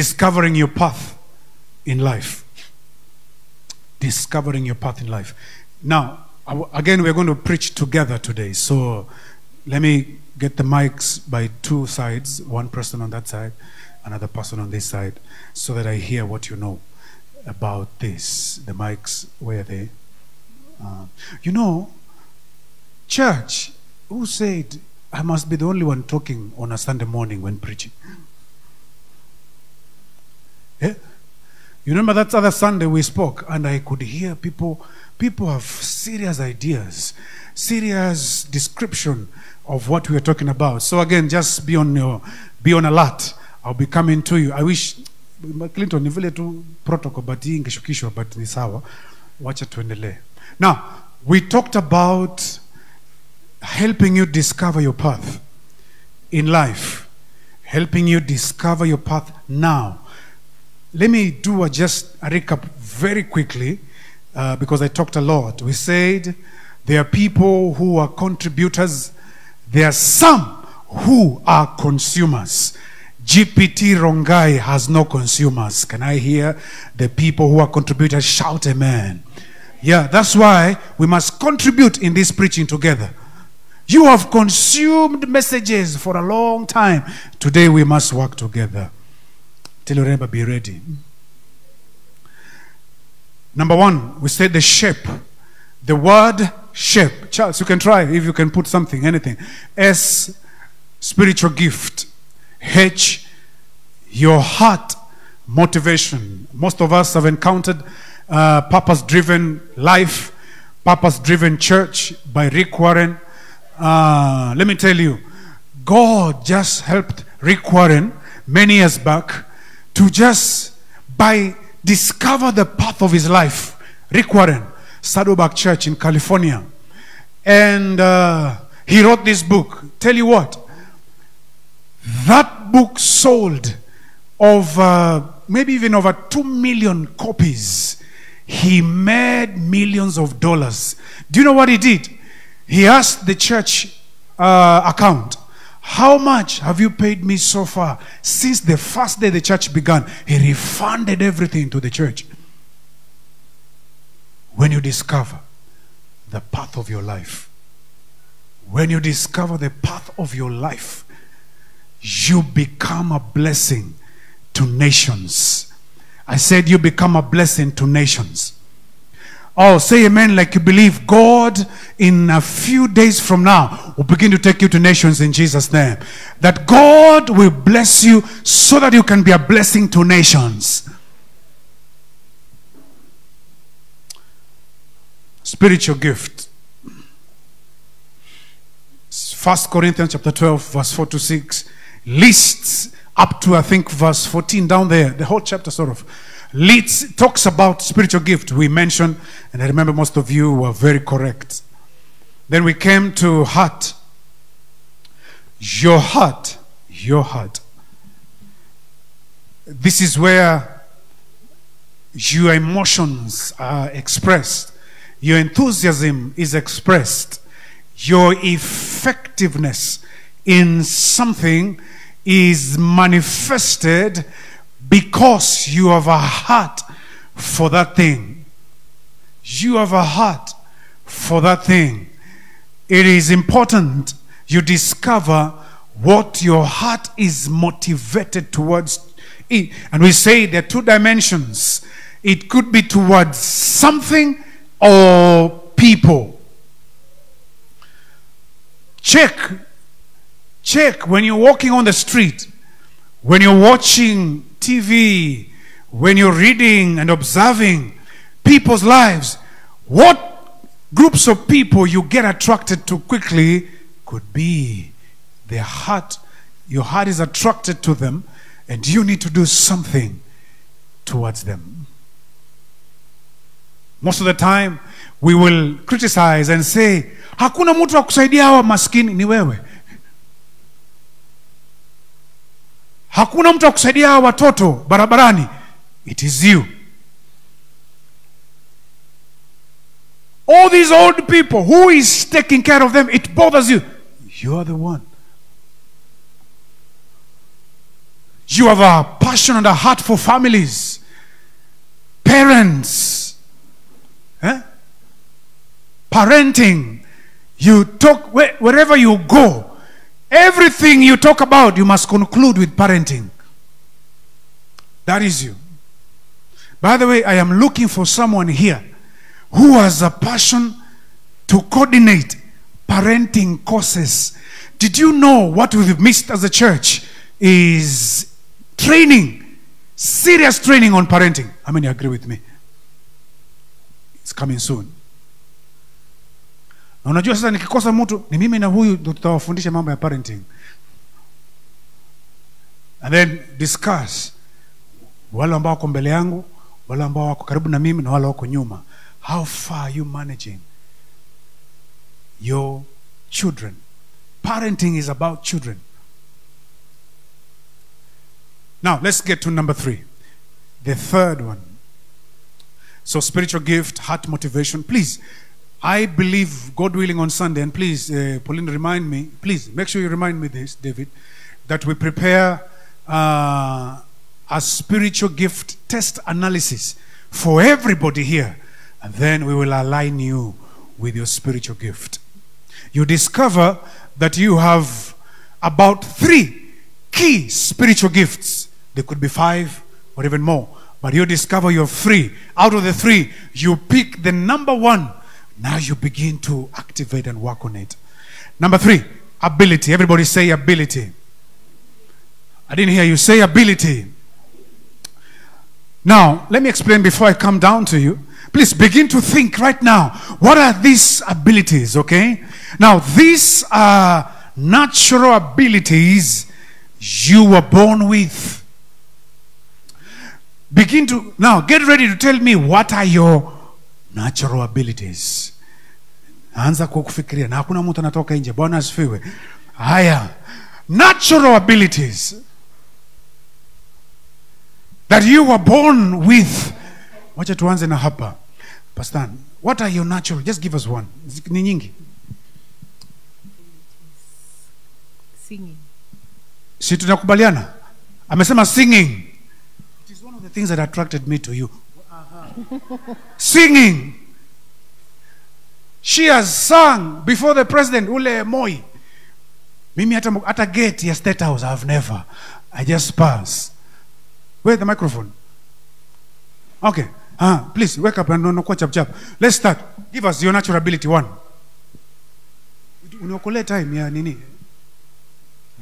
discovering your path in life. Discovering your path in life. Now, again, we're going to preach together today. So let me get the mics by two sides one person on that side, another person on this side, so that I hear what you know about this. The mics, where are they? Uh, you know, church, who said I must be the only one talking on a Sunday morning when preaching? Yeah? You remember that other Sunday we spoke, and I could hear people. People have serious ideas, serious description of what we are talking about. So again, just be on your, be on alert. I'll be coming to you. I wish Clinton ni protocol, but ingeshukishwa, but. Wacha tuendelee. Now we talked about helping you discover your path in life, helping you discover your path now. Let me do a, just a recap very quickly uh, because I talked a lot. We said there are people who are contributors, there are some who are consumers. GPTC Rongai has no consumers. Can I hear the people who are contributors shout amen? Yeah, that's why we must contribute in this preaching together. You have consumed messages for a long time. Today we must work together. Tell your neighbor, be ready. Number one, we said the shape. The word shape. Charles, you can try if you can put something, anything. S, spiritual gift. H, your heart motivation. Most of us have encountered uh, purpose driven life, purpose driven church by Rick Warren. Uh, let me tell you, God just helped Rick Warren many years back to just by discover the path of his life. Rick Warren, Saddleback Church in California. And uh, he wrote this book. Tell you what, that book sold of uh, maybe even over 2 million copies. He made millions of dollars. Do you know what he did? He asked the church uh, account, How much have you paid me so far since the first day the church began? He refunded everything to the church. When you discover the path of your life, when you discover the path of your life, you become a blessing to nations. I said you become a blessing to nations. Oh, say amen like you believe God in a few days from now will begin to take you to nations in Jesus' name. That God will bless you so that you can be a blessing to nations. Spiritual gift. First Corinthians chapter 12, verse 4 to 6 lists up to I think verse 14 down there, the whole chapter sort of leads talks about spiritual gift we mentioned, and I remember most of you were very correct. Then we came to heart. Your heart, your heart. This is where your emotions are expressed, your enthusiasm is expressed, your effectiveness in something is manifested because you have a heart for that thing. You have a heart for that thing. It is important you discover what your heart is motivated towards. And we say there are two dimensions. It could be towards something or people. Check Check when you're walking on the street, when you're watching TV, when you're reading and observing people's lives, what groups of people you get attracted to quickly could be their heart. Your heart is attracted to them, and you need to do something towards them. Most of the time, we will criticize and say, hakuna mtu wa kusaidia hawa maskini, ni wewe. Hakuna mtu wa kusaidia watoto barabarani. It is you. All these old people who is taking care of them? It bothers you. You are the one. You have a passion and a heart for families, parents, eh? parenting. You talk wherever you go, everything you talk about, you must conclude with parenting. That is you. By the way, I am looking for someone here who has a passion to coordinate parenting courses. Did you know what we've missed as a church is training, serious training on parenting? How many agree with me? It's coming soon. Na unajua sasa nikikosa mtu ni mimi na huyu ndo tutawafundisha mambo ya parenting. And then discuss wale ambao wako mbele yangu, wale ambao wako karibu na mimi na wale wako nyuma. How far are you managing your children? Parenting is about children. Now, let's get to number three. The third one. So, spiritual gift, heart motivation. Please, I believe, God willing, on Sunday, and please, uh, Pauline, remind me, please, make sure you remind me this, David, that we prepare uh, a spiritual gift test analysis for everybody here. And then we will align you with your spiritual gift. You discover that you have about three key spiritual gifts. There could be five or even more. But you discover you're three. Out of the three, you pick the number one. Now you begin to activate and work on it. Number three, ability. Everybody say ability. I didn't hear you say ability. Now, let me explain before I come down to you. Please begin to think right now. What are these abilities, okay? Now, these are natural abilities you were born with. Begin to now get ready to tell me what are your natural abilities. Anza kwa kufikiria na hakuna mtu anatoka nje. Bwana asifiwe. Haya. Natural abilities that you were born with. Wacha tuanze na hapa. Pastor, what are your natural? Just give us one. Ni nyingi. Singing. Si tunakubaliana? Amesema singing. It is one of the things that attracted me to you. Singing. She has sung before the president ule Moi. Mimi hata hata gate ya State House I've never. I just pass. Where the microphone? Okay. Ah, please wake up and no no chap chap. Let's start. Give us your natural ability one. Uniokolee time ya nini?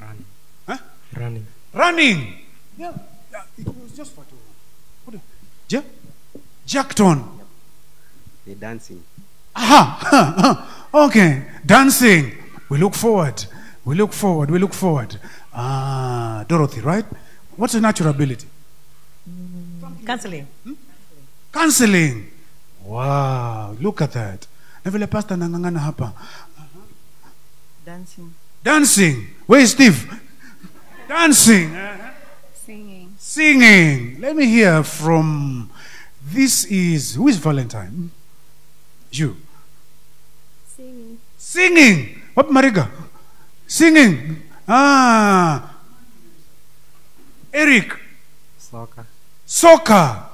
Running. Huh? Running. running. Yeah, yeah, it was just for two. What? do- Ja- Jackton. The dancing. Aha. huh, huh. Okay. Dancing. We look forward. We look forward. We look forward. Ah, Dorothy, right? What's a natural ability? Counseling. Counseling. Wow, look at that. Na vile pastor nang'ang'ana hapa. Dancing. Dancing. Where is Steve? Dancing. Singing. Singing. Let me hear from. This is who is Valentine? You. Singing. Singing. What Mariga? Singing. Ah. Eric. Soccer. Soka.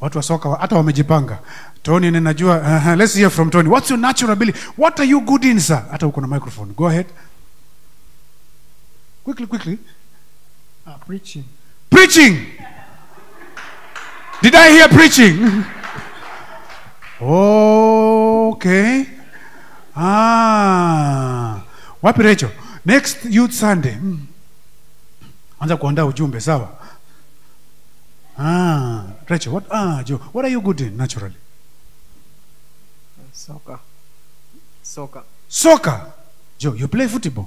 Watu wa soka hata wamejipanga. Tony ninajua. Uh, let's hear from Tony. What's your natural ability? What are you good in, sir? Hata uko na microphone. Go ahead. Quickly, quickly. Uh, preaching. Preaching. Did I hear preaching? Okay. Ah. Wapi Rachel? Next Youth Sunday. Mm. Anza kuandaa ujumbe sawa? Ah, Rachel, what ah, Joe, what are you good in naturally? Soccer. Soccer. Soccer. Joe, you play football.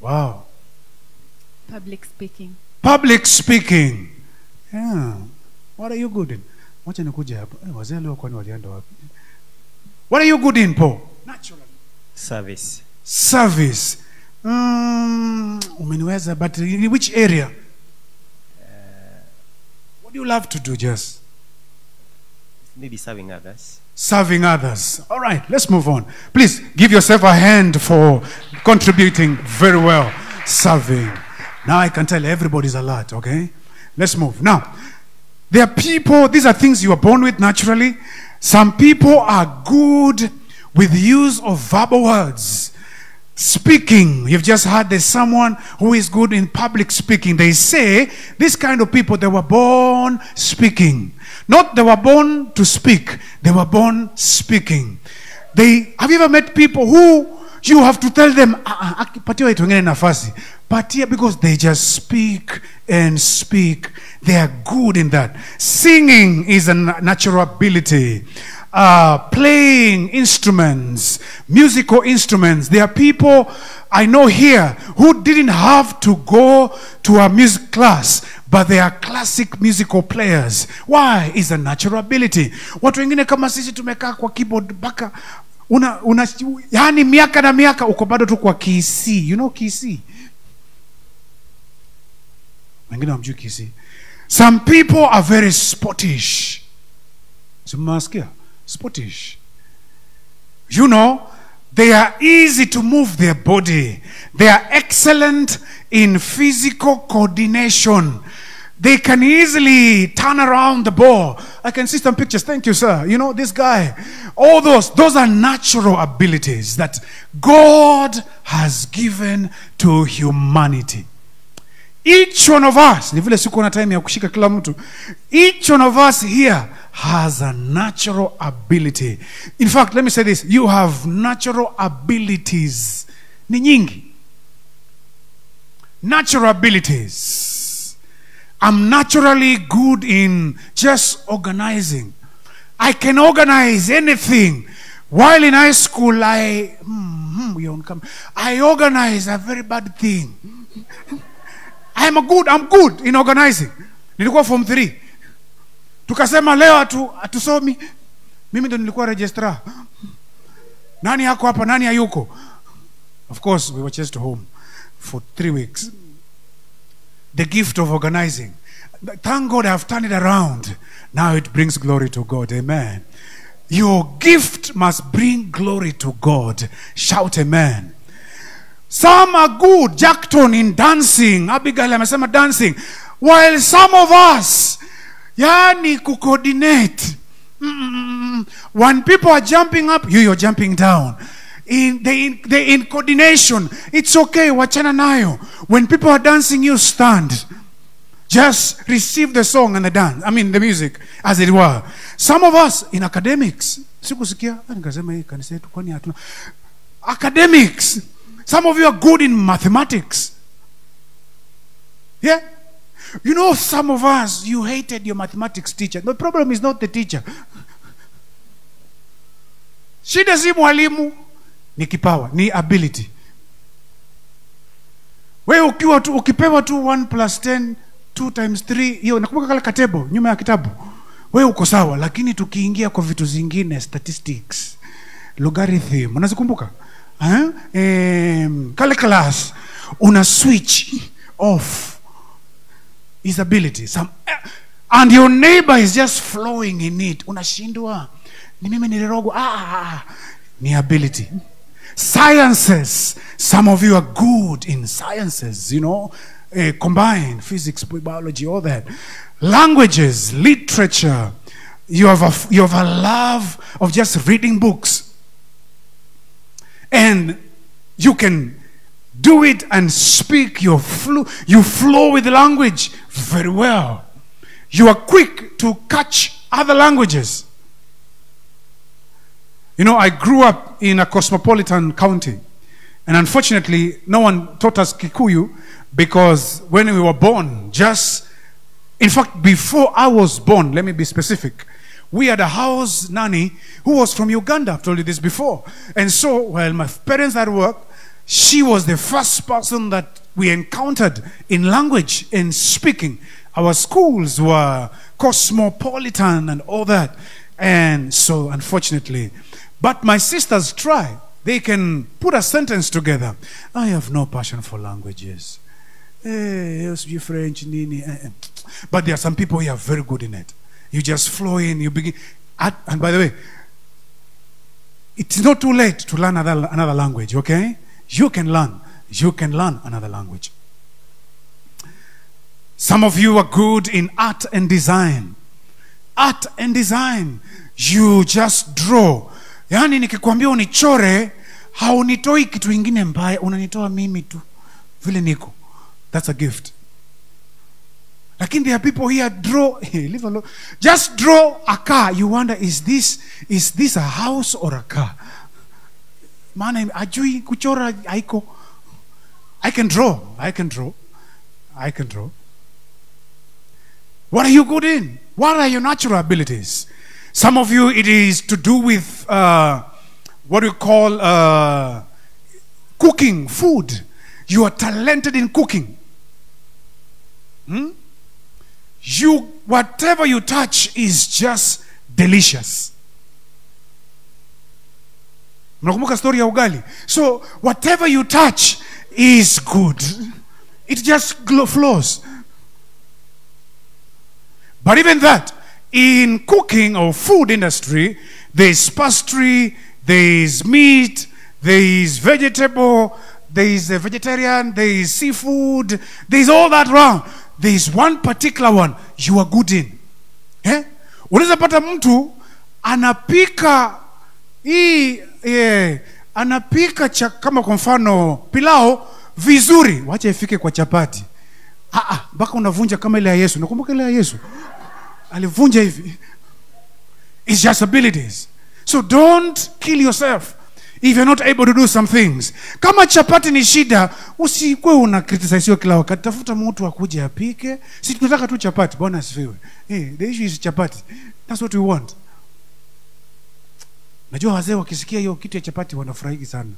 Wow. Public speaking. Public speaking. Yeah. What are you good in? Wacha nikuje hapa. Eh, wazee leo kwani walienda wapi? What are you good in, Paul? Naturally. Service. Service. Mm, umeniweza but in which area? What do you love to do just? Maybe serving others. Serving others. All right, let's move on. Please give yourself a hand for contributing very well. Serving. Now I can tell everybody's alert, okay? Let's move. Now, there are people, these are things you are born with naturally. Some people are good with use of verbal words. Speaking, you've just heard there's someone who is good in public speaking. They say this kind of people, they were born speaking. Not they were born to speak, they were born speaking. They have you ever met people who you have to tell them "Ah, ah, ah, patia because they just speak and speak they are good in that. Singing is a natural ability. Uh, playing instruments musical instruments there are people i know here who didn't have to go to a music class but they are classic musical players. Why? Is a natural ability. Watu wengine kama sisi tumekaa kwa keyboard mpaka una, una yani miaka na miaka uko bado tu kwa kc you know kc wengine wamjui kc some people are very sportish. Simasikia sportish. You know they are easy to move their body. They are excellent in physical coordination. They can easily turn around the ball. I can see some pictures. Thank you sir. You know this guy all those those are natural abilities that god has given to humanity each one of us ni vile sikuwa na time ya kushika kila mtu. Each one of us here has a natural ability. In fact let me say this. You have natural abilities. Ni nyingi. Natural abilities. I'm naturally good in just organizing. I can organize anything. While in high school i mm, mm, don't come. i organize a very bad thing I'm a good, I'm good in organizing. Nilikuwa form 3. Tukasema leo hatu hatusomi. Mimi ndo nilikuwa registrar. Nani yako hapa? Nani hayuko? Of course, we were chased home for three weeks. The gift of organizing. Thank God I've turned it around. Now it brings glory to God. Amen. Your gift must bring glory to God. Shout amen. Some are good, Jackton in dancing. Abigail amesema dancing. While some of us, yani kucoordinate. Mm, When people are jumping up, you you're jumping down. In the, in, the in coordination. It's okay, wachana nayo. When people are dancing, you stand. Just receive the song and the dance. I mean the music, as it were. Some of us in academics. Sikusikia, nikasema hii kanisa yetu kwani hatuna academics. Some of you are good in mathematics. Yeah? You know, some of us, you hated your mathematics teacher. The problem is not the teacher. Shida si mwalimu, ni kipawa, ni ability. Wewe ukiwa tu ukipewa tu 1 plus 10 2 times 3 hiyo nakumbuka kale katebo nyuma ya kitabu wewe uko sawa lakini tukiingia kwa vitu zingine statistics logarithm unazikumbuka em, calculus una switch off his ability. Some, and your neighbor is just flowing in it. Unashindwa. Ni mimi nilirogwa ah, ah, ah. ni ability. Sciences. Some of you are good in sciences you know. Uh, combined physics biology all that. Languages literature. You have a, you have a love of just reading books and you can do it and speak your flu- you flow with language very well. You are quick to catch other languages. You know i grew up in a cosmopolitan county. And unfortunately no one taught us kikuyu because when we were born just in fact before i was born let me be specific we had a house nanny who was from uganda. I've told you this before. And so while my parents had work she was the first person that we encountered in language in speaking. Our schools were cosmopolitan and all that. And so unfortunately but my sisters try. They can put a sentence together. I have no passion for languages. Eh, hiyo sijui french nini eh, eh. but there are some people who are very good in it you just flow in you begin and, and by the way it's not too late to learn another, another language okay you can learn you can learn another language Some of you are good in art and design. Art and design. You just draw. Yaani nikikwambia unichore, haunitoi kitu ingine mbaya, unanitoa mimi tu vile niko. That's a gift. Lakini there are people here draw, leave alone. Just draw a car. You wonder is this is this a house or a car? Maana ajui kuchora haiko. I can draw. I can draw. I can draw. What are you good in? What are your natural abilities? Some of you, it is to do with uh, what you call uh, cooking, food. You are talented in cooking. Hmm? You, whatever you touch is just delicious. Mnakumbuka story ya ugali? So whatever you touch is good. It just flows. But even that, in cooking or food industry, there is pastry, there is meat, there is vegetable, there is a vegetarian, there is seafood, there is all that round. There is one particular one you are good in. Eh? Unaweza pata mtu anapika hii eh, anapika cha, kama kwa mfano pilao vizuri, wacha ifike kwa chapati Ah, ah, mpaka unavunja kama ile ya Yesu. Nakumbuka ile ya Yesu alivunja hivi. It's just abilities. So don't kill yourself if you're not able to do some things. Kama chapati ni shida, usikwe una criticize kila wakati. Tafuta mtu akuje apike. Si tunataka tu chapati. Bwana asifiwe. Eh, the issue is chapati. That's what we want. Najua wazee wakisikia hiyo kitu ya chapati wanafurahi sana.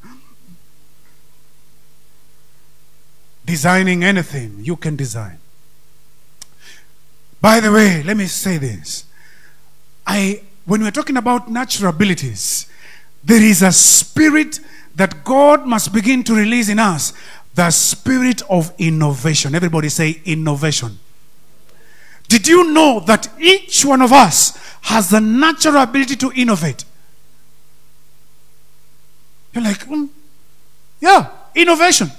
Designing anything you can design. By the way, let me say this. I when we're talking about natural abilities, there is a spirit that God must begin to release in us, the spirit of innovation. Everybody say innovation. Did you know that each one of us has the natural ability to innovate? You're like, "Hmm, yeah, innovation.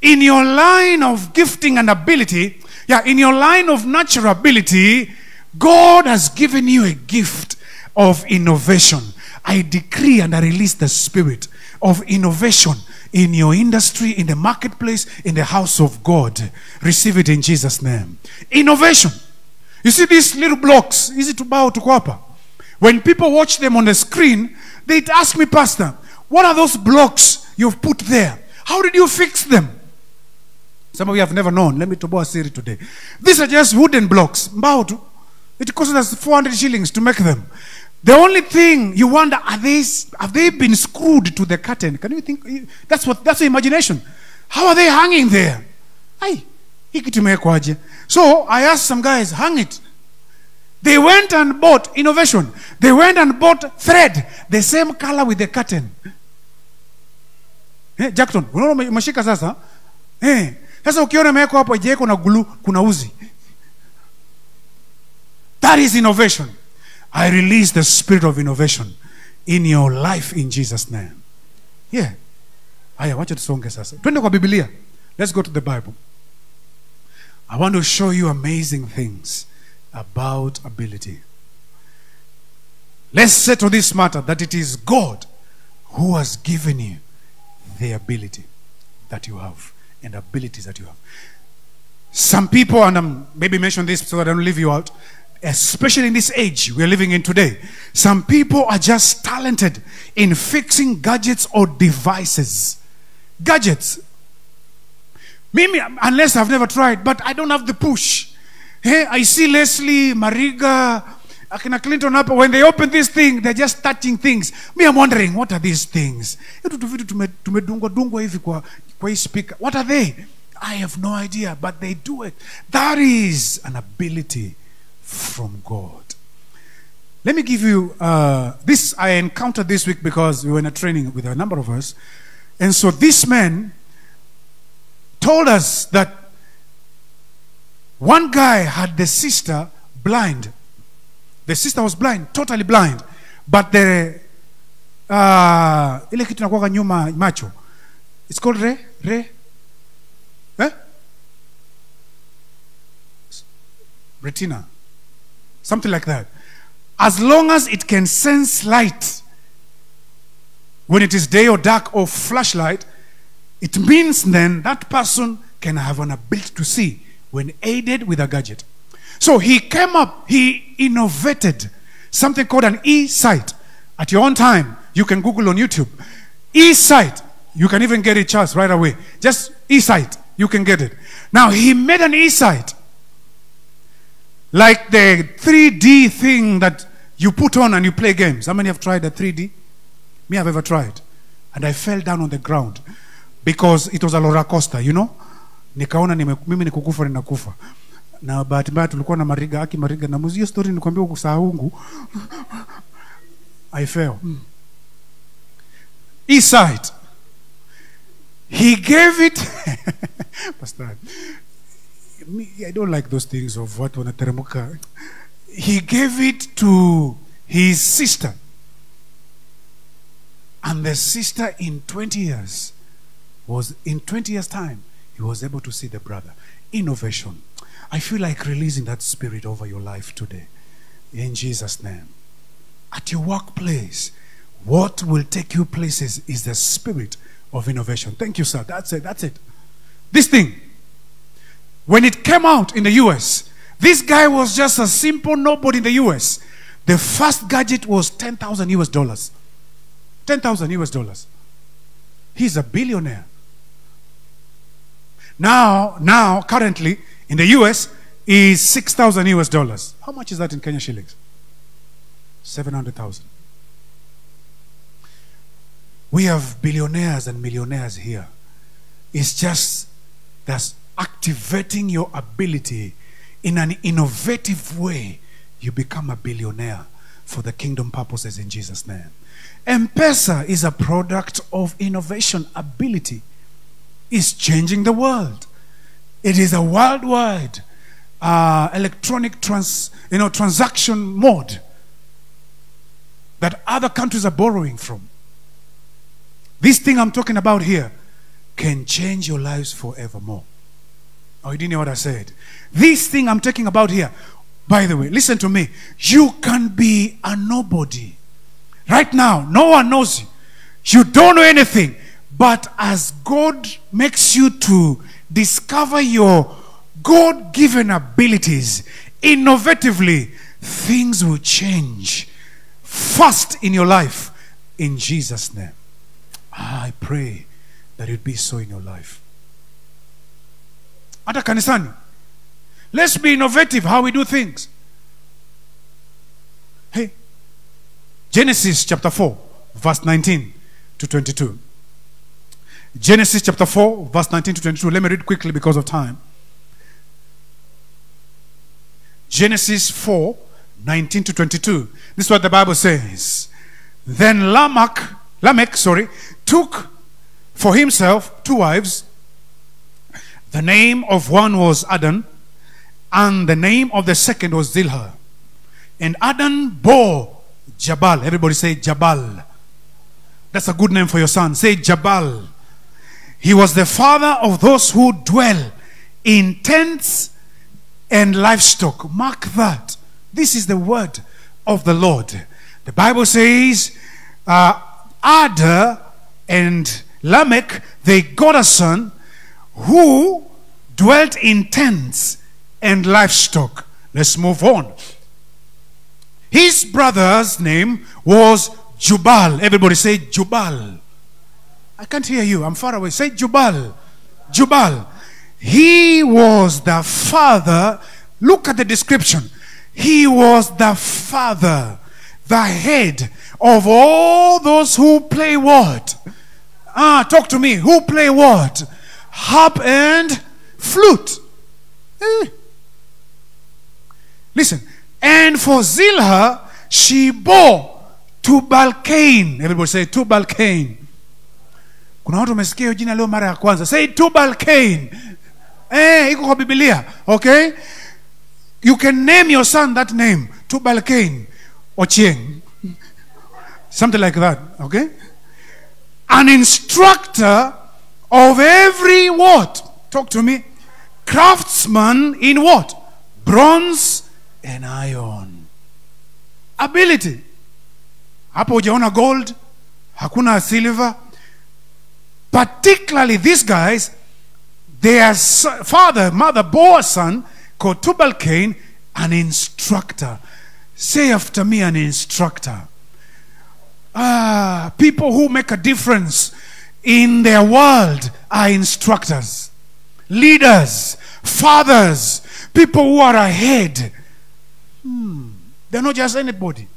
In your line of gifting and ability, yeah, in your line of natural ability, God has given you a gift of innovation. I decree and I release the spirit of innovation in your industry, in the marketplace, in the house of God. Receive it in Jesus' name. Innovation. You see these little blocks, easy to bow to hapa. When people watch them on the screen, they'd ask me, Pastor, what are those blocks you've put there? How did you fix them? Some of you have never known. Let me to a siri today. These are just wooden blocks. Mbao. It costs us 400 shillings to make them. The only thing you wonder are they have they been screwed to the curtain? Can you think that's what that's the imagination? How are they hanging there? Ay? So I asked some guys, hang it. They went and bought innovation. They went and bought thread, the same color with the curtain. Eh, Jackson, unaona ume- umeshika sasa? Eh, sasa ukiona imewekwa hapo ijawekwa na glue, kuna uzi. That is innovation. I release the spirit of innovation in your life in Jesus name. Yeah. Haya, wacha tusonge sasa. Twende kwa. Let's go to the Bible. I want to show you amazing things about ability. Let's settle to this matter that it is God who has given you the ability that you have and abilities that you have. Some people, and I'm maybe mention this so that I don't leave you out, especially in this age we're living in today, some people are just talented in fixing gadgets or devices. Gadgets. Mimi, unless I've never tried, but I don't have the push. Hey, I see Leslie, Mariga, Akina Clinton hapa, when they open this thing, they're just touching things. Me, I'm wondering, what are these things? What are they? I have no idea, but they do it. That is an ability from God. Let me give you uh, this. I encountered this week because we were in a training with a number of us. And so this man told us that one guy had the sister blind. The sister was blind, totally blind. But the uh, ile kitu inakuwa nyuma macho. It's called re re eh? retina, something like that. As long as it can sense light, when it is day or dark or flashlight, it means then that person can have an ability to see when aided with a gadget. So he came up, he innovated something called an e sight. At your own time, you can Google on YouTube. E sight, you can even get it, Charles, right away. Just e sight, you can get it. Now he made an e sight like the 3D thing that you put on and you play games. How many have tried the 3D? Me, I've ever tried. And I fell down on the ground because it was a roller coaster, you know? Nikaona nime, mimi nikukufa ninakufa. Na bahati mbaya tulikuwa na Mariga, Aki Mariga na muzio story nikwambia kusahungu. I fell. East side. He gave it Pastor. Me, I don't like those things of what wanateremka. He gave it to his sister. And the sister in 20 years was in 20 years time he was able to see the brother. Innovation. I feel like releasing that spirit over your life today. In Jesus name. At your workplace, what will take you places is the spirit of innovation. Thank you, sir. That's it. That's it. This thing, when it came out in the US, this guy was just a simple nobody in the US. The first gadget was 10,000 US dollars. 10,000 US dollars. He's a billionaire. Now, now, currently, in the US, is 6,000 US dollars. How much is that in Kenya shillings? 700,000. We have billionaires and millionaires here. It's just that's activating your ability in an innovative way. You become a billionaire for the kingdom purposes in Jesus' name. M-Pesa is a product of innovation ability. It's changing the world. It is a worldwide uh, electronic trans, you know, transaction mode that other countries are borrowing from. This thing I'm talking about here can change your lives forevermore. Oh, you didn't hear what I said. This thing I'm talking about here, by the way, listen to me. You can be a nobody. Right now, no one knows you. You don't know anything. But as God makes you to discover your God given abilities innovatively, things will change fast in your life in Jesus' name. I pray that it be so in your life. Hata kanisani. Let's be innovative how we do things. Hey, Genesis chapter 4, verse 19 to 22. Genesis chapter 4, verse 19 to 22. Let me read quickly because of time. Genesis 4, 19 to 22. This is what the Bible says. Then Lamech, Lamech, sorry, took for himself two wives. The name of one was Adan, and the name of the second was Zillah. And Adan bore Jabal. Everybody say Jabal. That's a good name for your son. Say Jabal. He was the father of those who dwell in tents and livestock. Mark that. This is the word of the Lord. The Bible says, uh, Ada and Lamech, they got a son who dwelt in tents and livestock. Let's move on. His brother's name was Jubal. Everybody say Jubal. I can't hear you. I'm far away. Say Jubal. Jubal. He was the father. Look at the description. He was the father, the head of all those who play what? Ah, talk to me. Who play what? Harp and flute. Eh. Listen. And for Zilha, she bore Tubal Cain. Everybody say Tubal Cain. Kuna watu wamesikia hiyo jina leo mara ya kwanza. Say Tubal Cain. Eh, iko kwa Biblia. Okay? You can name your son that name. Tubal Cain. Ochieng. Something like that. Okay? An instructor of every what? Talk to me. Craftsman in what? bronze and iron. Ability. Hapo hujaona gold, hakuna silver. Particularly these guys, their father, mother bore a son called Tubal Cain, an instructor. Say after me, an instructor. Ah, people who make a difference in their world are instructors, leaders, fathers, people who are ahead. Hmm. They're not just anybody.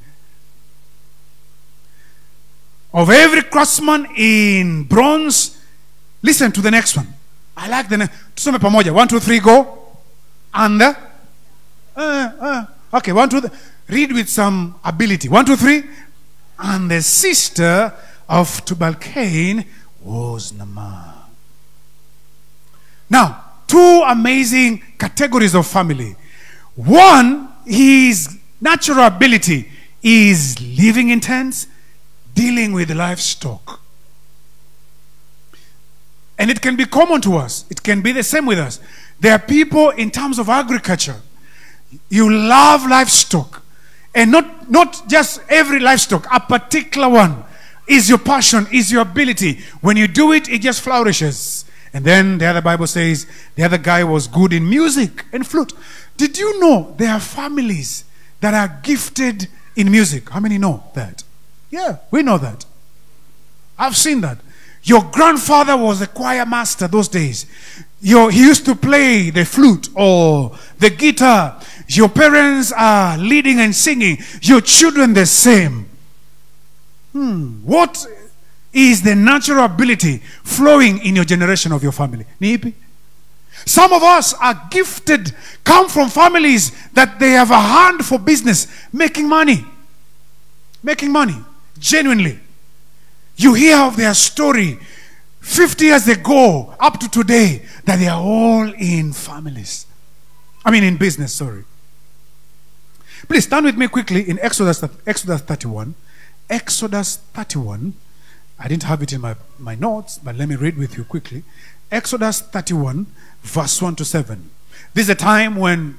Of every craftsman in bronze, listen to the next one. I like the next. Tusome pamoja. One, two, three, go. And the, uh, uh, okay, one, two, read with some ability. One, two, three. And the sister of Tubal Cain was Naamah. Now, two amazing categories of family. One, his natural ability is living in tents, dealing with livestock. And it can be common to us. It can be the same with us. There are people in terms of agriculture. You love livestock. And not, not just every livestock, a particular one is your passion, is your ability. When you do it, it just flourishes. And then the other Bible says the other guy was good in music and flute. Did you know there are families that are gifted in music? How many know that? Yeah, we know that. I've seen that. Your grandfather was a choir master those days. Your, he used to play the flute or the guitar. Your parents are leading and singing. Your children the same. Hmm. What is the natural ability flowing in your generation of your family? Ni ipi? Some of us are gifted, come from families that they have a hand for business, making money. Making money, genuinely. You hear of their story 50 years ago up to today that they are all in families. I mean, in business, sorry. Please stand with me quickly in Exodus, Exodus 31. Exodus 31. I didn't have it in my, my notes, but let me read with you quickly. Exodus 31, verse 1 to 7. This is a time when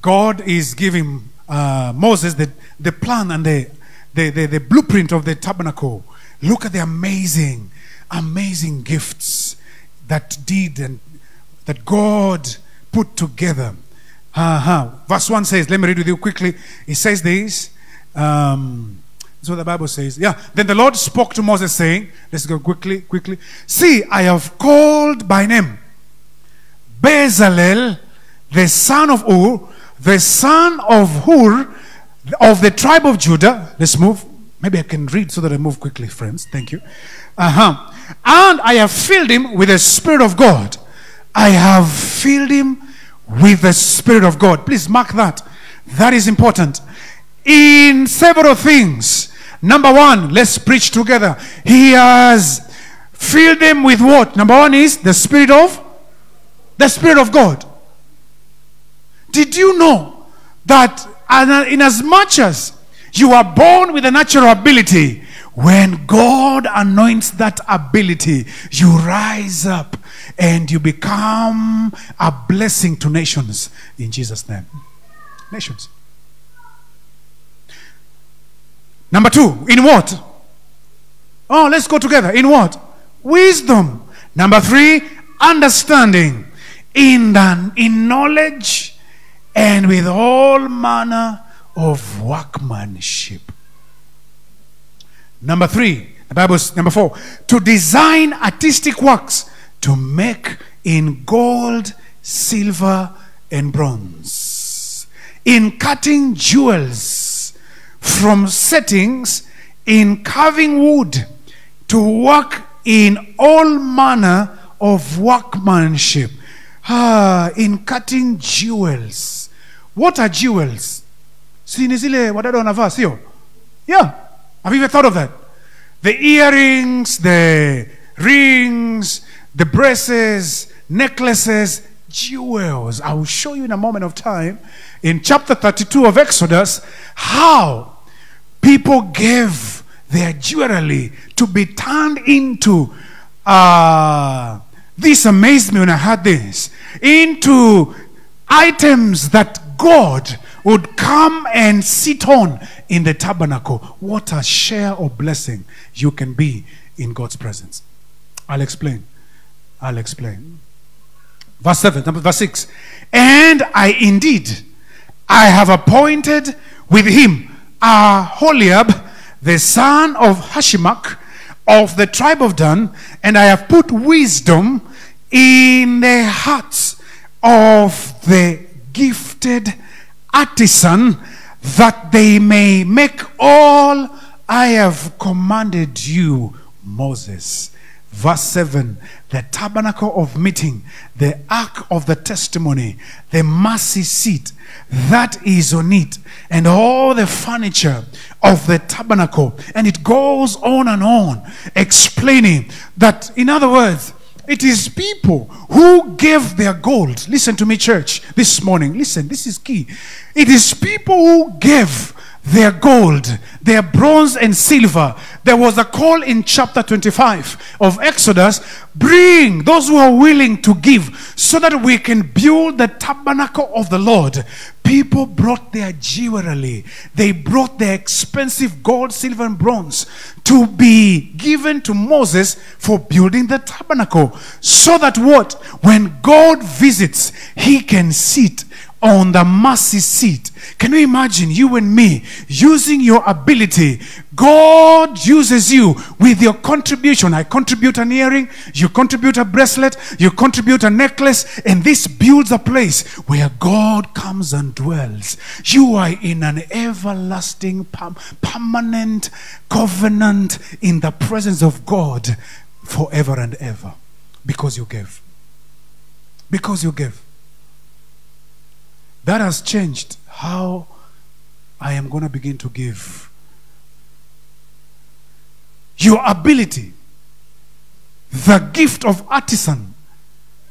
God is giving uh, Moses the, the plan and the, the, the, the blueprint of the tabernacle. Look at the amazing, amazing gifts that did and that God put together. Uh-huh. Verse 1 says, let me read with you quickly. It says this. Um, that's what the Bible says. Yeah. Then the Lord spoke to Moses, saying, Let's go quickly, quickly. See, I have called by name Bezalel, the son of Ur, the son of Hur, of the tribe of Judah. Let's move. Maybe I can read so that I move quickly, friends. Thank you. Uh huh. And I have filled him with the Spirit of God. I have filled him with the Spirit of God. Please mark that. That is important. In several things. Number one, let's preach together. He has filled them with what? Number one is the Spirit of the Spirit of God. Did you know that in as much as you are born with a natural ability, when God anoints that ability, you rise up and you become a blessing to nations in Jesus' name. Nations. Number two, in what? Oh, let's go together. In what? Wisdom. Number three, understanding. In the, in knowledge and with all manner of workmanship. Number three, the Bible's number four, to design artistic works to make in gold, silver, and bronze, in cutting jewels from settings, in carving wood, to work in all manner of workmanship. Ah, in cutting jewels. What are jewels? Si ni zile wadada? Yeah. Have you ever thought of that? The earrings, the rings, the braces, necklaces, jewels. I will show you in a moment of time in chapter 32 of Exodus how people gave their jewelry to be turned into uh, this amazed me when I heard this into items that God would come and sit on in the tabernacle. What a share of blessing you can be in God's presence. I'll explain. I'll explain. Verse 7, number verse 6. And I indeed I have appointed with him Aholiab, the son of Ahisamach, of the tribe of Dan, and I have put wisdom in the hearts of the gifted artisan that they may make all I have commanded you, Moses. Verse 7 the tabernacle of meeting, the ark of the testimony, the mercy seat that is on it, and all the furniture of the tabernacle. And it goes on and on, explaining that, in other words, it is people who gave their gold. Listen to me, church, this morning. Listen, this is key. It is people who gave their gold, their bronze and silver. There was a call in chapter 25 of Exodus bring those who are willing to give so that we can build the tabernacle of the Lord. People brought their jewelry, they brought their expensive gold, silver, and bronze to be given to Moses for building the tabernacle. So that what? When God visits, he can sit on the mercy seat. Can you imagine you and me using your ability? God uses you with your contribution. I contribute an earring, you contribute a bracelet, you contribute a necklace, and this builds a place where God comes and dwells. You are in an everlasting, permanent covenant in the presence of God forever and ever because you gave. Because you gave. That has changed how I am going to begin to give. Your ability, the gift of artisan,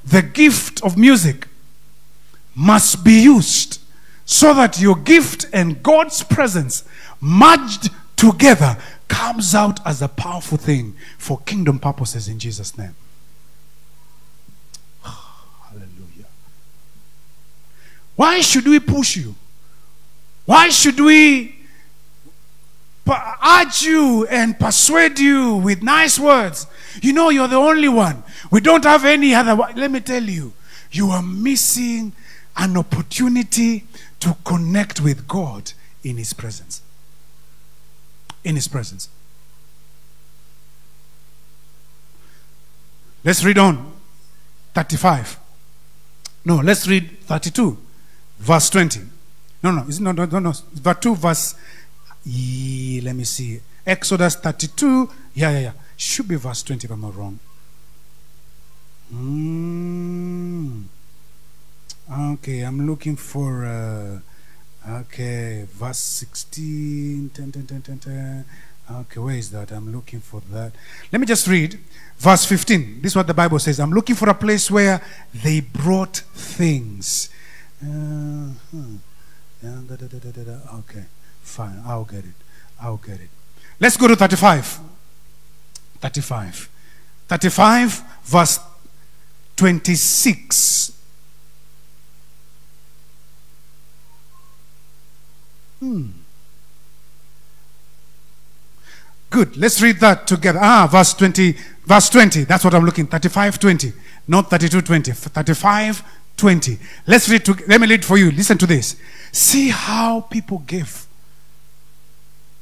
the gift of music must be used so that your gift and God's presence merged together comes out as a powerful thing for kingdom purposes in Jesus' name. Why should we push you? Why should we urge you and persuade you with nice words? You know, you're the only one. We don't have any other. Let me tell you, you are missing an opportunity to connect with God in His presence. In His presence. Let's read on. 35. No, let's read 32, verse 20. No, no, it's not, no, no, no. Verse 2, verse. Let me see. Exodus 32. Yeah, yeah, yeah. Should be verse 20 if I'm not wrong. Mm. Okay, I'm looking for. Uh, okay, verse 16. 10, 10, 10, 10, 10. Okay, where is that? I'm looking for that. Let me just read verse 15. This is what the Bible says. I'm looking for a place where they brought things. Hmm. Yeah, da, da, da. Okay, fine. I'll get it. I'll get it. Let's go to 35. 35. 35, verse 26. Hmm. Good. Let's read that together. Ah, verse 20. Verse 20. That's what I'm looking. 35 20. Not 32 20. 35 20. Let's read. To, let me read for you. Listen to this. See how people give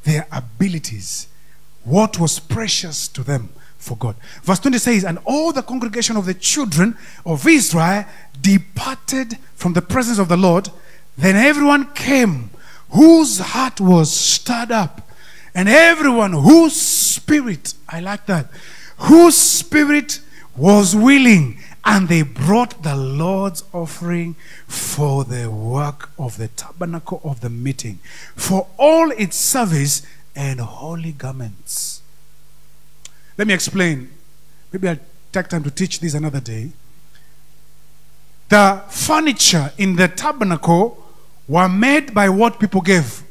their abilities, what was precious to them for God. Verse 20 says, And all the congregation of the children of Israel departed from the presence of the Lord. Then everyone came whose heart was stirred up, and everyone whose spirit, I like that, whose spirit was willing, and they brought the Lord's offering for the work of the tabernacle of the meeting, for all its service and holy garments. Let me explain. Maybe I'll take time to teach this another day. The furniture in the tabernacle were made by what people gave.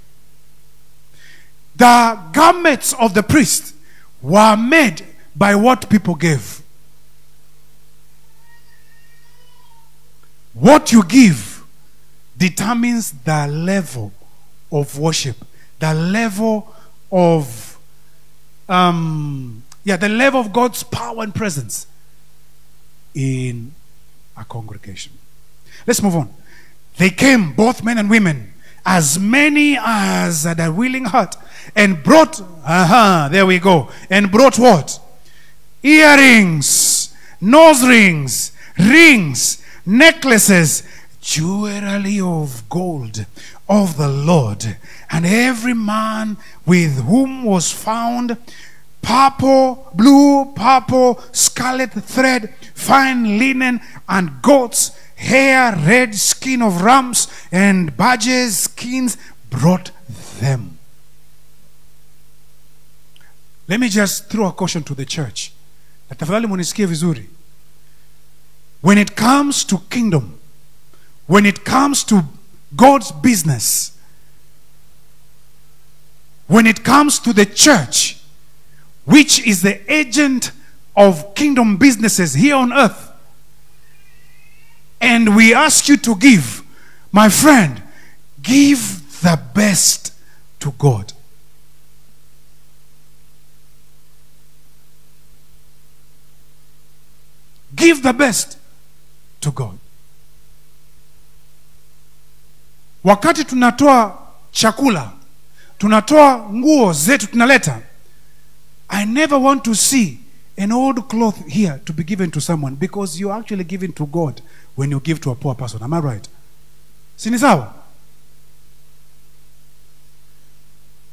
The garments of the priest were made by what people gave. What you give determines the level of worship, the level of, um, yeah, the level of God's power and presence in a congregation. Let's move on. They came, both men and women, as many as had a willing heart, and brought, aha, there we go, and brought what? Earrings, nose rings, rings, necklaces, jewelry of gold of the Lord. And every man with whom was found purple, blue, purple, scarlet thread, fine linen, and goats, hair, red skin of rams, and badgers' skins brought them. Let me just throw a caution to the church. Tafadhali munisikie vizuri. When it comes to kingdom, when it comes to God's business, when it comes to the church, which is the agent of kingdom businesses here on earth, and we ask you to give, my friend, give the best to God. Give the best to God. Wakati tunatoa chakula, tunatoa nguo zetu tunaleta, I never want to see an old cloth here to be given to someone because you're actually giving to God when you give to a poor person. Am I right? Si ni sawa?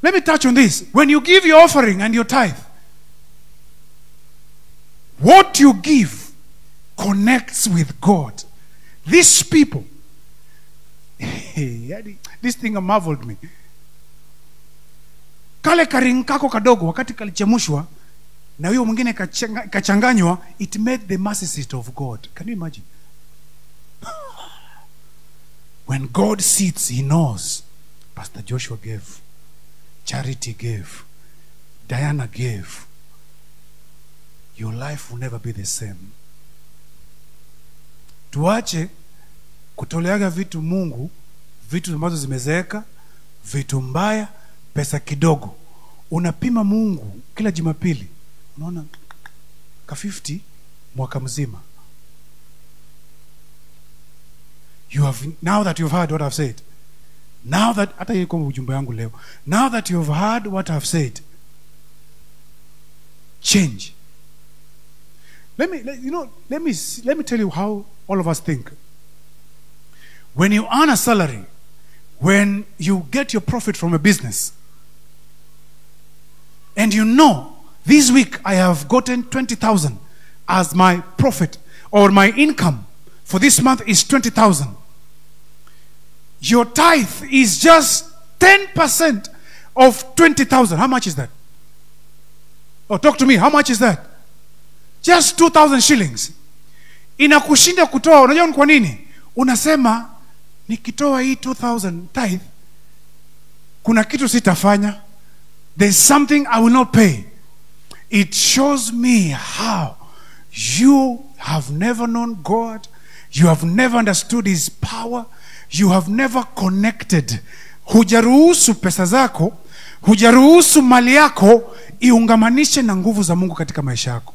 Let me touch on this. When you give your offering and your tithe, what you give connects with God. These people, this thing marveled me. Kale karing kako kadogo wakati kalichemushwa na huyo mwingine kachanga- kachanganywa, it made the seat of God. Can you imagine? When God sits, He knows. Pastor Joshua gave, Charity gave, Diana gave. Your life will never be the same. Tuache kutoleaga vitu Mungu, vitu ambazo zimezeeka, vitu mbaya, pesa kidogo. Unapima Mungu kila Jumapili, unaona ka 50 mwaka mzima. You have now that you've heard what I've said. Now that hata iko ujumbe wangu leo. Now that you've heard what I've said. Change. Let me let, you know, let me let me tell you how all of us think. When you earn a salary, when you get your profit from a business, and you know this week I have gotten 20,000 as my profit or my income for this month is 20,000. Your tithe is just 10% of 20,000. How much is that? Oh, talk to me. How much is that? Just 2,000 shillings. Inakushinda kutoa. Unajua ni kwa nini? Unasema nikitoa hii 2,000 tithe, kuna kitu sitafanya. There's something I will not pay. It shows me how you have never known God, you have never understood His power, you have never connected. Hujaruhusu pesa zako, hujaruhusu mali yako iungamanishe na nguvu za Mungu katika maisha yako.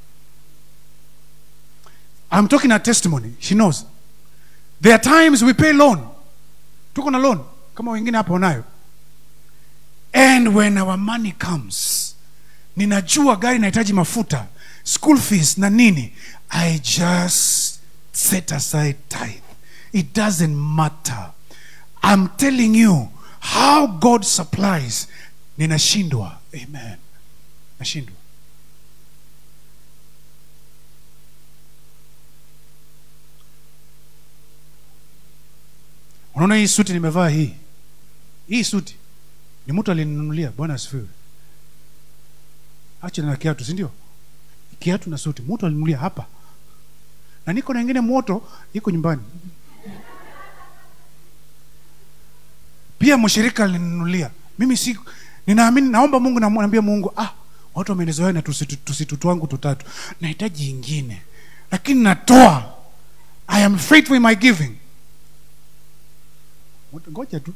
I'm talking a testimony. She knows. There are times we pay loan. Tuko na loan kama wengine hapa wanayo. And when our money comes, ninajua gari inahitaji mafuta, school fees na nini, I just set aside tithe. It doesn't matter. I'm telling you how God supplies. Ninashindwa. Amen. Nashindwa. Unaona hii suti nimevaa hii, hii suti ni mtu alininunulia. Bwana asifiwe. Acha na kiatu, si ndio? Kiatu na suti, mtu alinunulia hapa, na niko na ingine moto iko nyumbani pia. Mshirika alininunulia mimi, si ninaamini, naomba Mungu, namwambia Mungu, ah, watu wamenizoea na tusitu tusitu twangu tutatu, nahitaji ingine, lakini natoa. I am faithful in my giving. Ngoja tu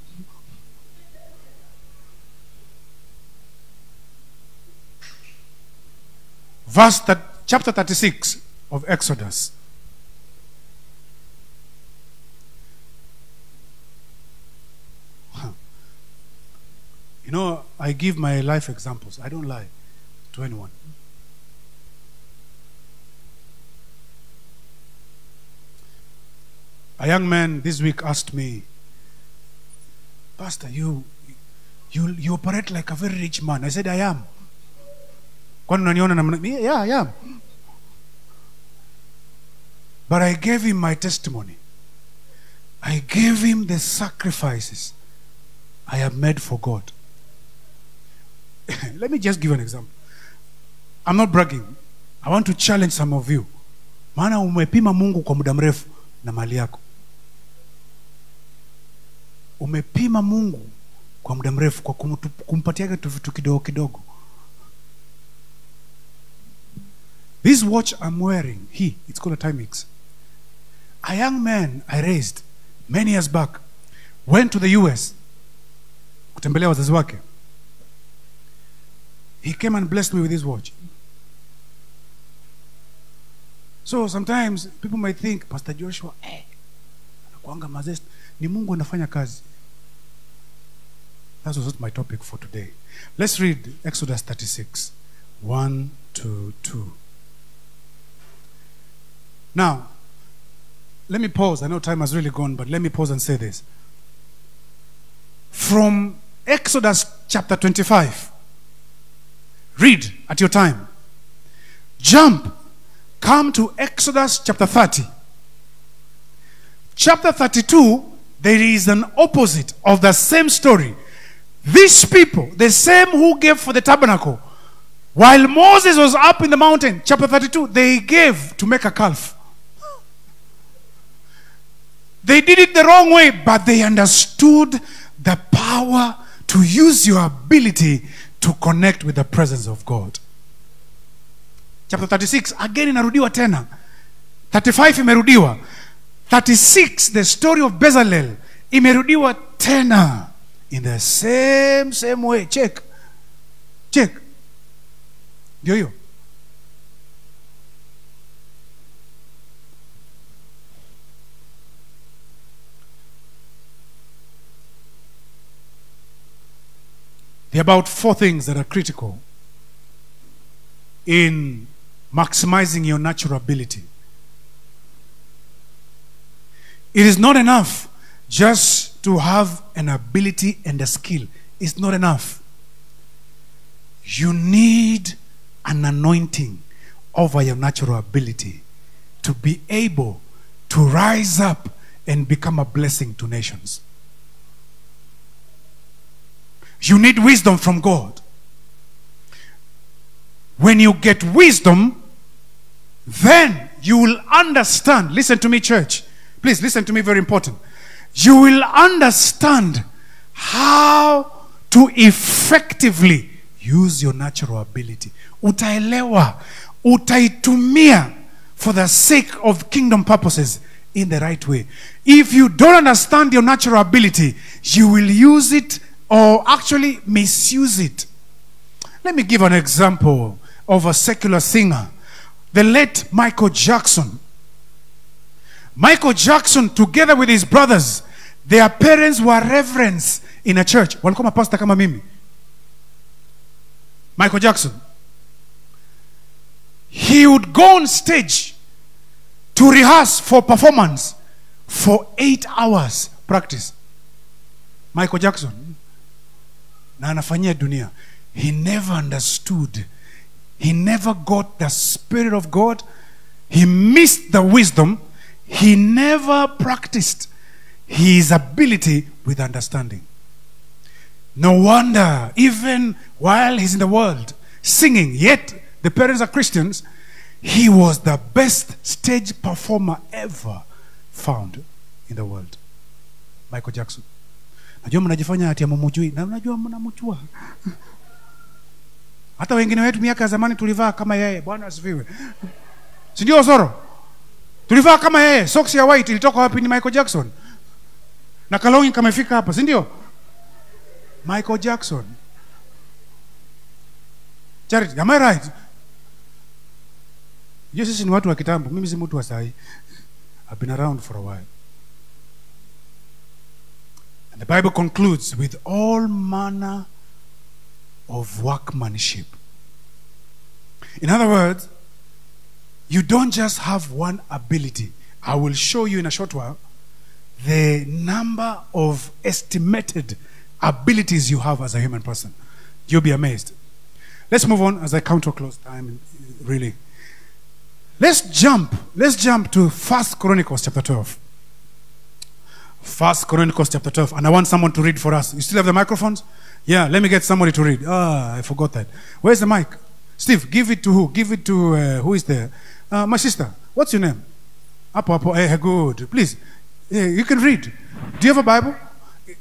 verse that, chapter 36 of exodus. You know i give my life examples. I don't lie to anyone. A young man this week asked me pastor you you you operate like a very rich man. I said i am. Kwani unaniona namna "Me- yeah i am. But i gave him my testimony. I gave him the sacrifices i have made for god. Let me just give an example. I'm not bragging. I want to challenge some of you. Maana umepima mungu kwa muda mrefu na mali yako umepima mungu kwa muda mrefu kwa kumpatiaga tu vitu kidogo kidogo. This watch i'm wearing he it's called a timex. A young man i raised many years back went to the us kutembelea wazazi wake. He came and blessed me with this watch. So sometimes people might think pastor joshua eh, anakuanga mazest ni mungu anafanya kazi that was not my topic for today. Let's read exodus 36 1 to 2 now let me pause. I know time has really gone but let me pause and say this. From exodus chapter 25 read at your time. Jump come to exodus chapter 30 chapter 32 there is an opposite of the same story these people the same who gave for the tabernacle while moses was up in the mountain chapter 32 they gave to make a calf. They did it the wrong way but they understood the power to use your ability to connect with the presence of god. Chapter 36 again in inarudiwa tena. 35 imerudiwa. 36 the story of bezalel imerudiwa tena in the same same way check. Check. Ndio hiyo there are about four things that are critical in maximizing your natural ability. It is not enough just to have an ability and a skill. is not enough. You need an anointing over your natural ability to be able to rise up and become a blessing to nations. You need wisdom from God. When you get wisdom, then you will understand. Listen to me, church. Please listen to me, very important. You will understand how to effectively use your natural ability. Utaelewa, utaitumia for the sake of kingdom purposes in the right way. If you don't understand your natural ability, you will use it or actually misuse it. Let me give an example of a secular singer, the late Michael Jackson. Michael Jackson, together with his brothers, their parents were reverends in a church. Walikuwa mapasta kama mimi. Michael Jackson. He would go on stage to rehearse for performance for eight hours practice. Michael Jackson. Na anafanyia dunia. He never understood. He never got the Spirit of God. He missed the wisdom. He never practiced his ability with understanding. No wonder, even while he's in the world singing, yet the parents are Christians, he was the best stage performer ever found in the world. Michael Jackson. Najua mnajifanya ati mumujui na unajua mnamjua. Hata wengine wetu miaka ya zamani tulivaa kama yeye. Bwana asifiwe. Si Osoro? Tulivaa kama yeye. Socks ya white ilitoka wapi? Ni Michael Jackson. na kalongi kamefika hapa si ndio? Michael jackson. Charity am i right? Hiyo sisi ni watu wa kitambo. Mimi si mtu wa sahi i've been around for a while. And the bible concludes with all manner of workmanship. In other words you don't just have one ability i will show you in a short while the number of estimated abilities you have as a human person. You'll be amazed. Let's move on as I count to close time, really. Let's jump. Let's jump to First Chronicles chapter 12. First Chronicles chapter 12. And I want someone to read for us. You still have the microphones? Yeah, let me get somebody to read. Ah, I forgot that. Where's the mic? Steve, give it to who? Give it to uh, who is there? Uh, my sister. What's your name? Apo, Apo. Hey, good. Please. Yeah, you can read. Do you have a Bible?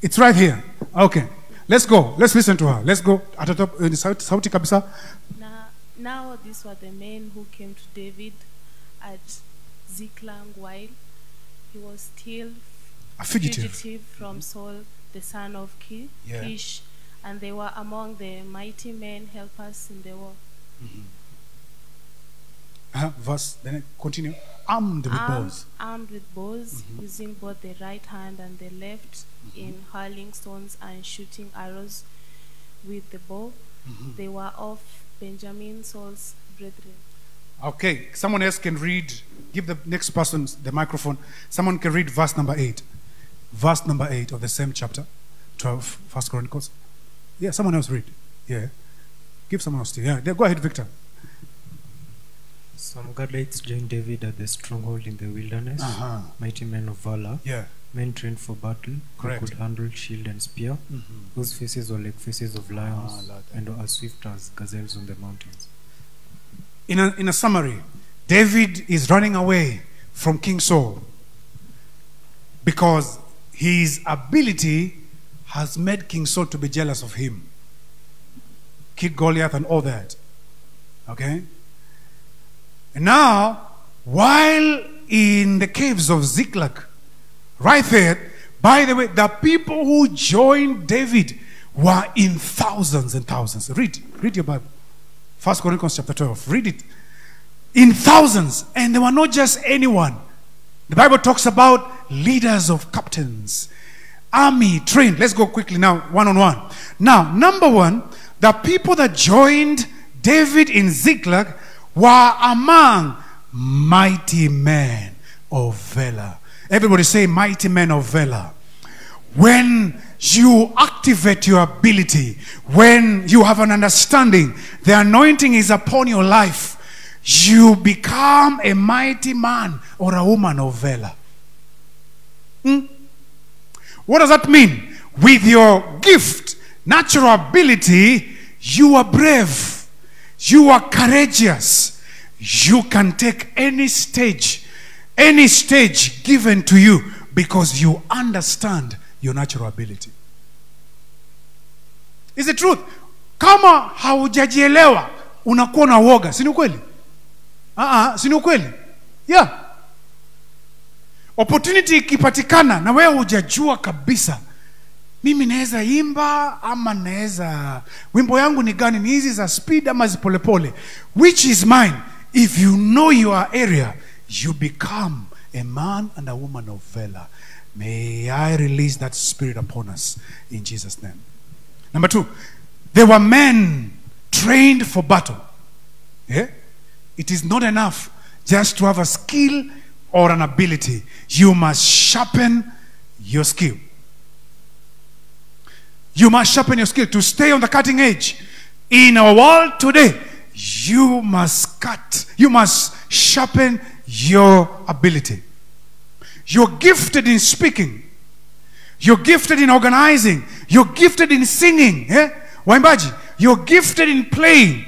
It's right here. Okay. Let's go. Let's listen to her. Let's go. At the top, uh, sauti kabisa. Now, now these were the men who came to David at Ziklag while he was still A fugitive. fugitive from mm-hmm. Saul, the son of Ki- Yeah. Kish, and they were among the mighty men helpers in the war. Mm-hmm. Uh, verse. Then continue. Armed with Armed, bows. armed with bows, mm-hmm. using both the right hand and the left mm-hmm. in hurling stones and shooting arrows with the bow. Mm-hmm. They were of Benjamin Saul's brethren. Okay. Someone else can read. Give the next person the microphone. Someone can read verse number 8. Verse number 8 of the same chapter. 12, First Chronicles. Yeah, someone else read. Yeah. Give someone else to. Yeah. Go ahead, Victor. Some Gadites joined David at the stronghold in the wilderness. Uh-huh. Mighty men of valor, Yeah. men trained for battle, Correct. who could handle shield and spear, whose faces were like faces of lions, Ah, and were as swift as gazelles on the mountains. In a, in a summary, David is running away from King Saul because his ability has made King Saul to be jealous of him. Kid Goliath and all that. Okay? And now, while in the caves of Ziklag, right there, by the way, the people who joined David were in thousands and thousands. Read, read your Bible. First Corinthians chapter 12. Read it. In thousands. And they were not just anyone. The Bible talks about leaders of captains, army trained. Let's go quickly now, one on one. Now, number one, the people that joined David in Ziklag were among mighty men of valor. Everybody say, mighty men of valor when you activate your ability, when you have an understanding, the anointing is upon your life, you become a mighty man or a woman of valor. Hmm? What does that mean? With your gift, natural ability, you are brave, you are courageous, you can take any stage, any stage given to you because you understand your natural ability. Is the truth. Kama haujajielewa unakuwa na woga, si ni ah, si ni ukweli? Yeah. Opportunity ikipatikana na wewe hujajua kabisa mimi naweza imba ama naweza wimbo yangu ni gani ni hizi za speed ama zipolepole which is mine if you know your area you become a man and a woman of valor may i release that spirit upon us in jesus name number two there were men trained for battle yeah? It is not enough just to have a skill or an ability. You must sharpen your skill. You must sharpen your skill to stay on the cutting edge. In our world today, you must cut, you must sharpen your ability. You're gifted in speaking. You're gifted in organizing. You're gifted in singing. Eh? Waimbaji, you're gifted in playing.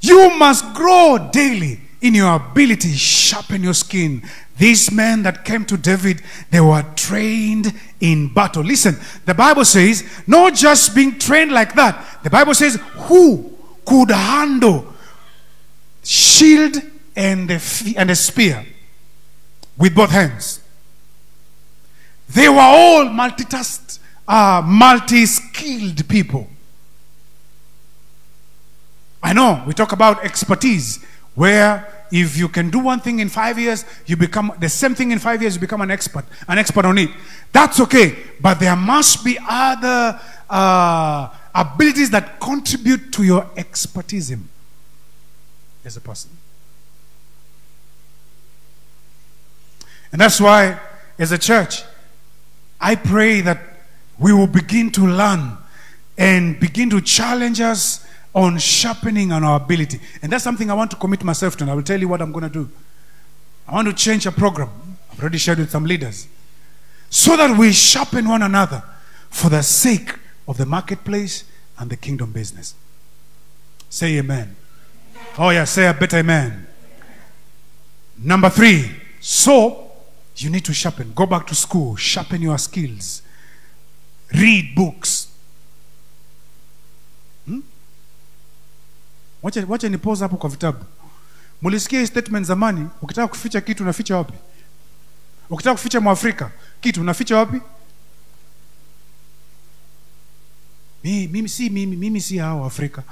You must grow daily in your ability, sharpen your skin. These men that came to David, they were trained in battle. Listen, the Bible says, not just being trained like that. The Bible says, who could handle shield and a, and a spear with both hands? They were all multitask, uh, multi-skilled people. I know we talk about expertise, where if you can do one thing in five years, you become the same thing in five years, you become an expert, an expert on it. That's okay, but there must be other uh, abilities that contribute to your expertise as a person. And that's why, as a church, I pray that we will begin to learn and begin to challenge us on sharpening on our ability. And that's something I want to commit myself to. And I will tell you what I'm going to do. I want to change a program. I've already shared with some leaders. So that we sharpen one another for the sake of the marketplace and the kingdom business. Say amen. Oh, yeah, say a better amen. Number three, so you need to sharpen. Go back to school, sharpen your skills, read books. Wacha, wacha ni pause hapo kwa vitabu. Mulisikia hii statement zamani, ukitaka kuficha kitu unaficha wapi? Ukitaka kuficha Mwafrika kitu unaficha wapi? Mimi, mimi si mimi, mimi si hao Afrika.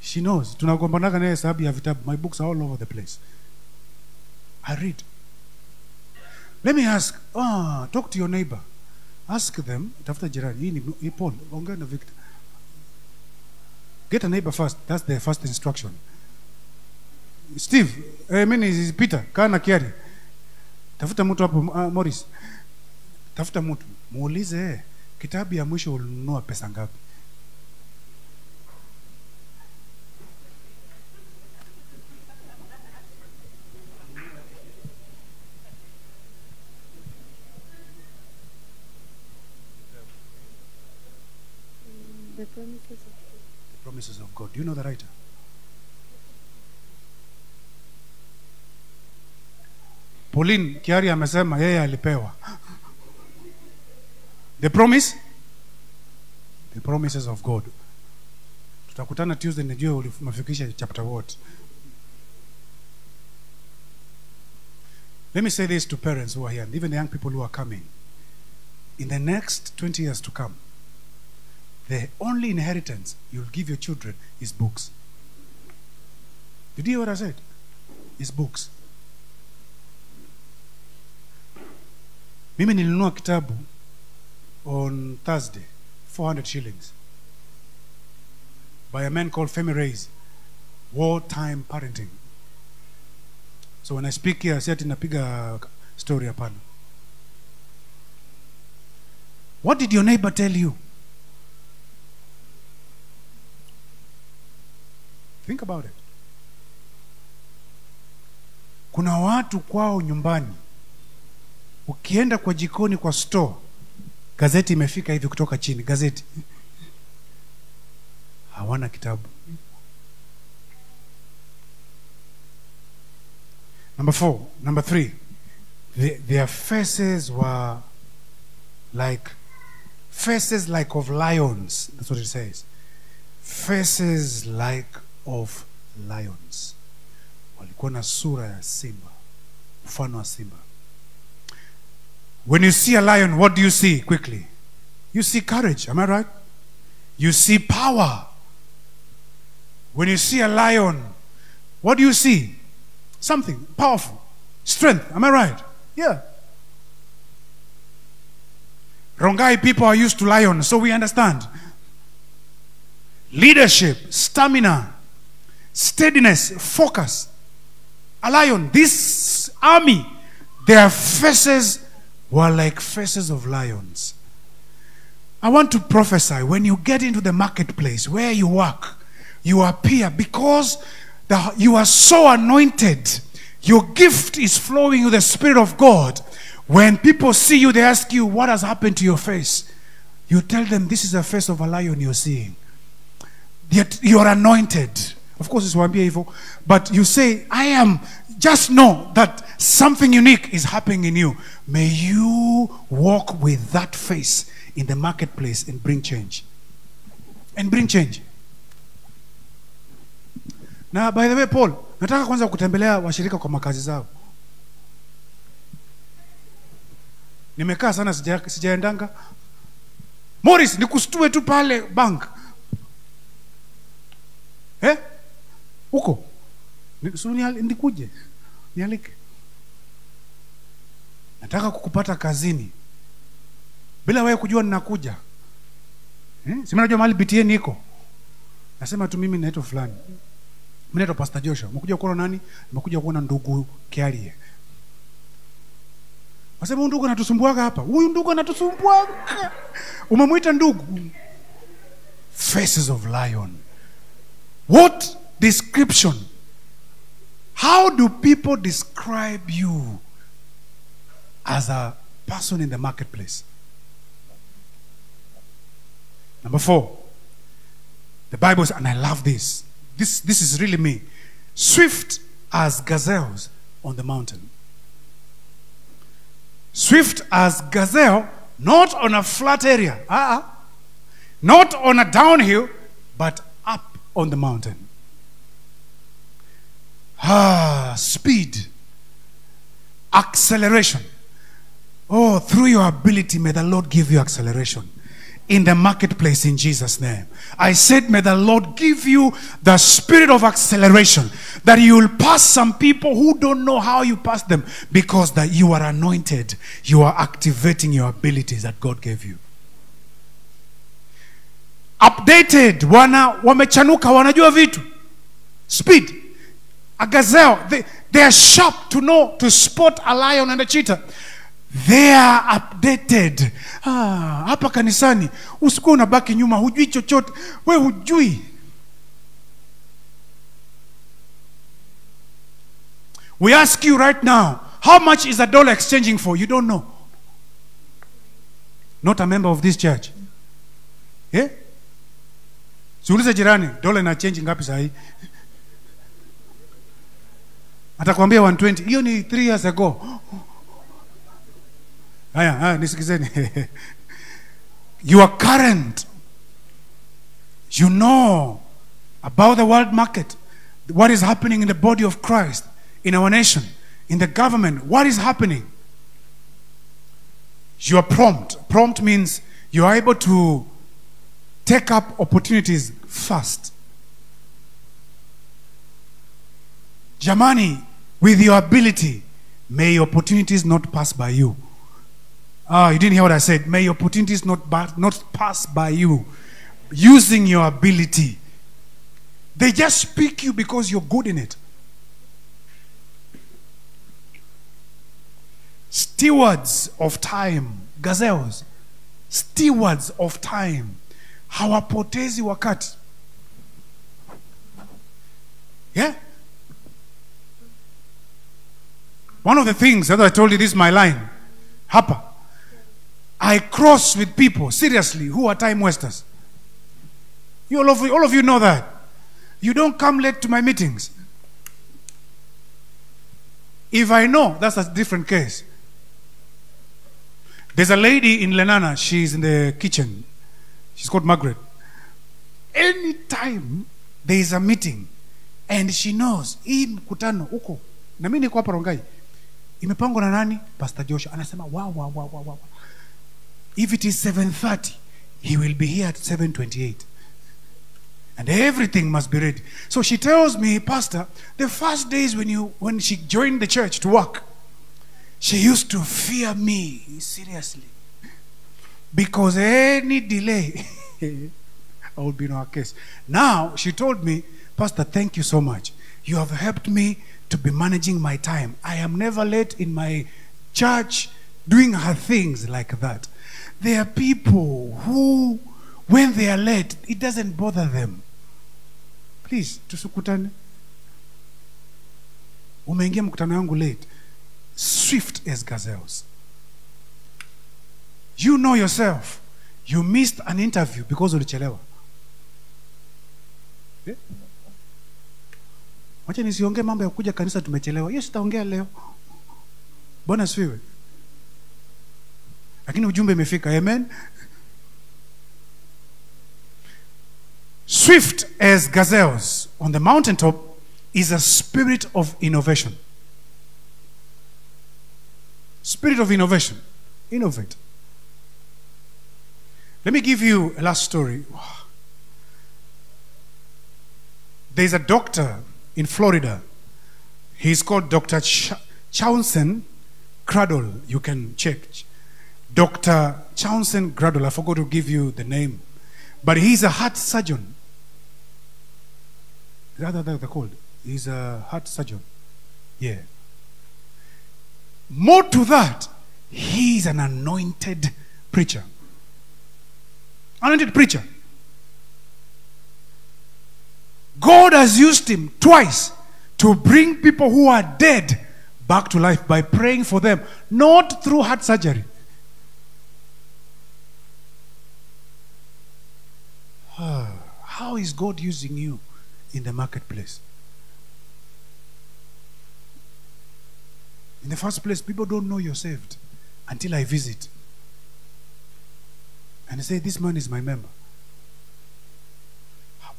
She knows. Tunagombanaga naye sababu ya vitabu. My books are all over the place. I read. Let me ask, ah, talk to your neighbor. Ask them, tafuta jirani. Hii ni Paul, ongea na Victor. Get a neighbor first. That's the first instruction. Steve, I mean is Peter, kaa na Kiari. Tafuta mutu hapo uh, Morris. Tafuta mutu Muulize eh, kitabu ya mwisho ulinunua pesa ngapi? The promises of promises of God. Do you know the writer? Pauline Kiari amesema yeye alipewa. The promise? The promises of God. Tutakutana Tuesday nijue ulimafikisha chapter what. Let me say this to parents who are here, and even the young people who are coming. In the next 20 years to come, the only inheritance you'll give your children is books. Did you hear what I said? Is books. Mimi nilinunua kitabu on Thursday, 400 shillings, by a man called Femi Reyes, Wartime Parenting. So when I speak here, si ati napiga story hapana. What did your neighbor tell you? Think about it. Kuna watu kwao nyumbani, ukienda kwa jikoni kwa store, gazeti imefika hivi kutoka chini, gazeti hawana kitabu. Number four, number three, the, their faces were like faces like of lions. That's what it says. Faces like of lions. Walikuwa na sura ya simba, mfano wa simba. When you see a lion, what do you see quickly? You see courage, am I right? You see power. When you see a lion, what do you see? Something powerful, strength, am I right? Yeah. Rongai people are used to lions, so we understand. Leadership, stamina, steadiness, focus. A lion, this army, their faces were like faces of lions. I want to prophesy when you get into the marketplace where you work, you appear because the, you are so anointed. Your gift is flowing with the Spirit of God. When people see you, they ask you, What has happened to your face? You tell them, This is the face of a lion you're seeing. Yet you're anointed. Of course, usiwaambie hivyo. But you say, I am, just know that something unique is happening in you. May you walk with that face in the marketplace and bring change. And bring change. Na by the way, Paul, nataka kwanza kutembelea washirika kwa makazi zao. nimekaa sana sija- morris nikustue tu pale bank eh? Huko. Ndikuje? Nialike nataka kukupata kazini. Bila wewe kujua ninakuja. Eh? si mimi najua mahali btn iko? Nasema tu mimi naitwa fulani. Mi naitwa pastor joshua. Umekuja kuona nani? Umekuja kuona ndugu kiarie. Wasema huyu ndugu anatusumbuaga hapa. Huyu ndugu anatusumbuaga. Umemwita ndugu. Faces of lion. What description. How do people describe you as a person in the marketplace? Number four. The bible says and i love this. This this is really me. Swift as gazelles on the mountain. Swift as gazelle not on a flat area uh-uh. not on a downhill but up on the mountain ah speed. Acceleration. Oh through your ability may the lord give you acceleration. In the marketplace in jesus name. I said may the lord give you the spirit of acceleration that you will pass some people who don't know how you pass them because that you are anointed. You are activating your abilities that god gave you. Updated. Wana wamechanuka wanajua vitu. Speed a gazelle they, they are sharp to know to spot a lion and a cheetah. They are updated. Ah, hapa kanisani usikuwa unabaki nyuma hujui chochote. We hujui. We ask you right now how much is a dollar exchanging for? You don't know. Not a member of this church. Yeah? siulize jirani dola ina change ngapi sahii atakwambia 120 hiyo ni 3 years ago. Haya haya nisikizeni. Your current. You know about the world market. What is happening in the body of christ in our nation in the government. What is happening? You are prompt. Prompt means you are able to take up opportunities fast. Jamani with your ability may your opportunities not pass by you Ah, you didn't hear what I said. May your opportunities not, not pass by you using your ability. They just pick you because you're good in it. Stewards of time, gazelles, stewards of time, hawapotezi wakati. Yeah? One of the things that I told you, this is my line. Hapa. I cross with people, seriously, who are time wasters. You, all, of you, all of you know that. You don't come late to my meetings. If I know, that's a different case. There's a lady in Lenana, she's in the kitchen. She's called Margaret. Anytime there is a meeting and she knows hii mkutano huko na mimi niko hapa Rongai imepangwa na nani? Pastor anasema wow, wow, wow, wow, wow. If it is 7:30, he will be here at 7:28. And everything must be ready. So she tells me, Pastor, the first days when you when she joined the church to work, she used to fear me seriously. Because any delay, I would be in her case. Now she told me, Pastor, thank you so much. You have helped me to be managing my time. I am never late in my church doing her things like that. There are people who, when they are late, it doesn't bother them. Please, tusikutane. Umeingia mkutano yangu late. Swift as gazelles. You know yourself. You missed an interview because of ulichelewa. Eh? Wacha nisiongee mambo ya kuja kanisa tumechelewa. Hiyo sitaongea leo. Bwana asifiwe. Lakini ujumbe imefika. Amen. Swift as gazelles on the mountain mountaintop is a spirit of innovation. Spirit of innovation. Innovate. Let me give you a last story. There's a doctor in Florida. He's called Dr. Ch- Chauncey Crandall. You can check. Dr. Chauncey Crandall. I forgot to give you the name. But he's a heart surgeon. Is that what they're called? He's a heart surgeon. Yeah. More to that, he's an anointed preacher. Anointed preacher. God has used him twice to bring people who are dead back to life by praying for them, not through heart surgery. How is God using you in the marketplace? In the first place, people don't know you're saved until I visit. And I say, This man is my member.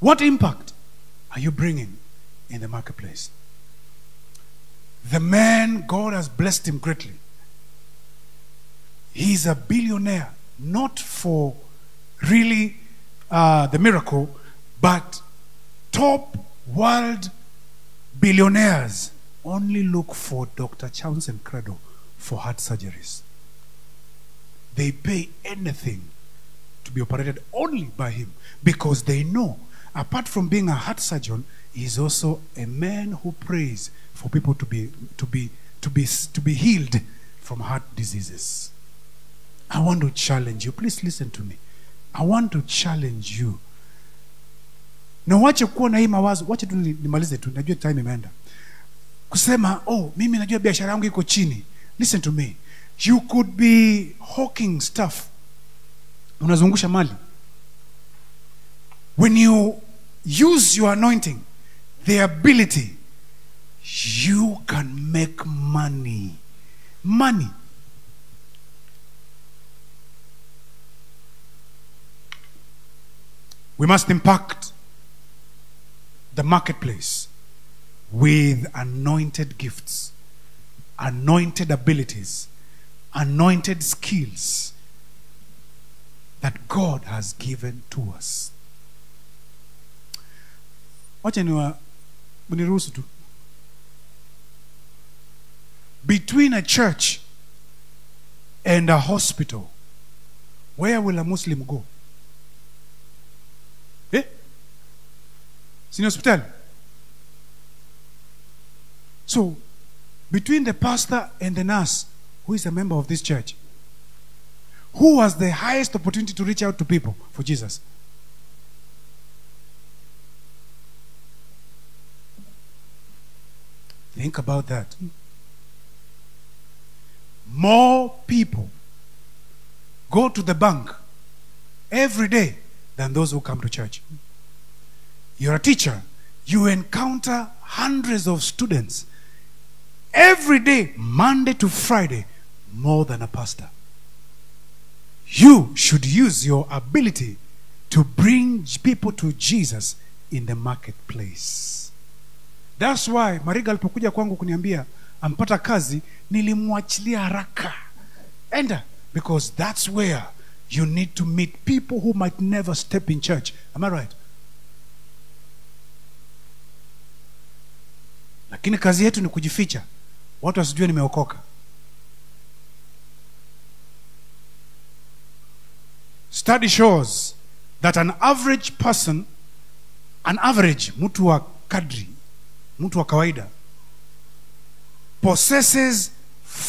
What impact are you bringing in the marketplace? The man, God has blessed him greatly. He's a billionaire, not for really uh, the miracle, but top world billionaires only look for Dr. Chauncey Crandall for heart surgeries. They pay anything to be operated only by him because they know, apart from being a heart surgeon, he's also a man who prays for people to be to be to be to be healed from heart diseases. I want to challenge you. Please listen to me. I want to challenge you. Na wache kuwa na hii mawazo, wache tu nimalize tu, najua time imeenda. Kusema, oh, mimi najua biashara yangu iko chini. Listen to me. You could be hawking stuff. Unazungusha mali. When you use your anointing, the ability, you can make money. Money. We must impact the marketplace with anointed gifts, anointed abilities, anointed skills that God has given to us. Wacha niwa mniruhusu tu. Between a church and a hospital, where will a Muslim go? Eh? Si ni hospitali? So, between the pastor and the nurse, who is a member of this church, who has the highest opportunity to reach out to people for Jesus? Think about that. More people go to the bank every day than those who come to church. You're a teacher, you encounter hundreds of students every day, Monday to Friday, more than a pastor. You should use your ability to bring people to Jesus in the marketplace. That's why Mariga alipokuja kwangu kuniambia ampata kazi, nilimwachilia haraka. Enda uh, because that's where you need to meet people who might never step in church. Am I right? Lakini kazi yetu ni kujificha, watu wasijue nimeokoka. Study shows that an average person, an average mtu wa kadri, mtu wa kawaida possesses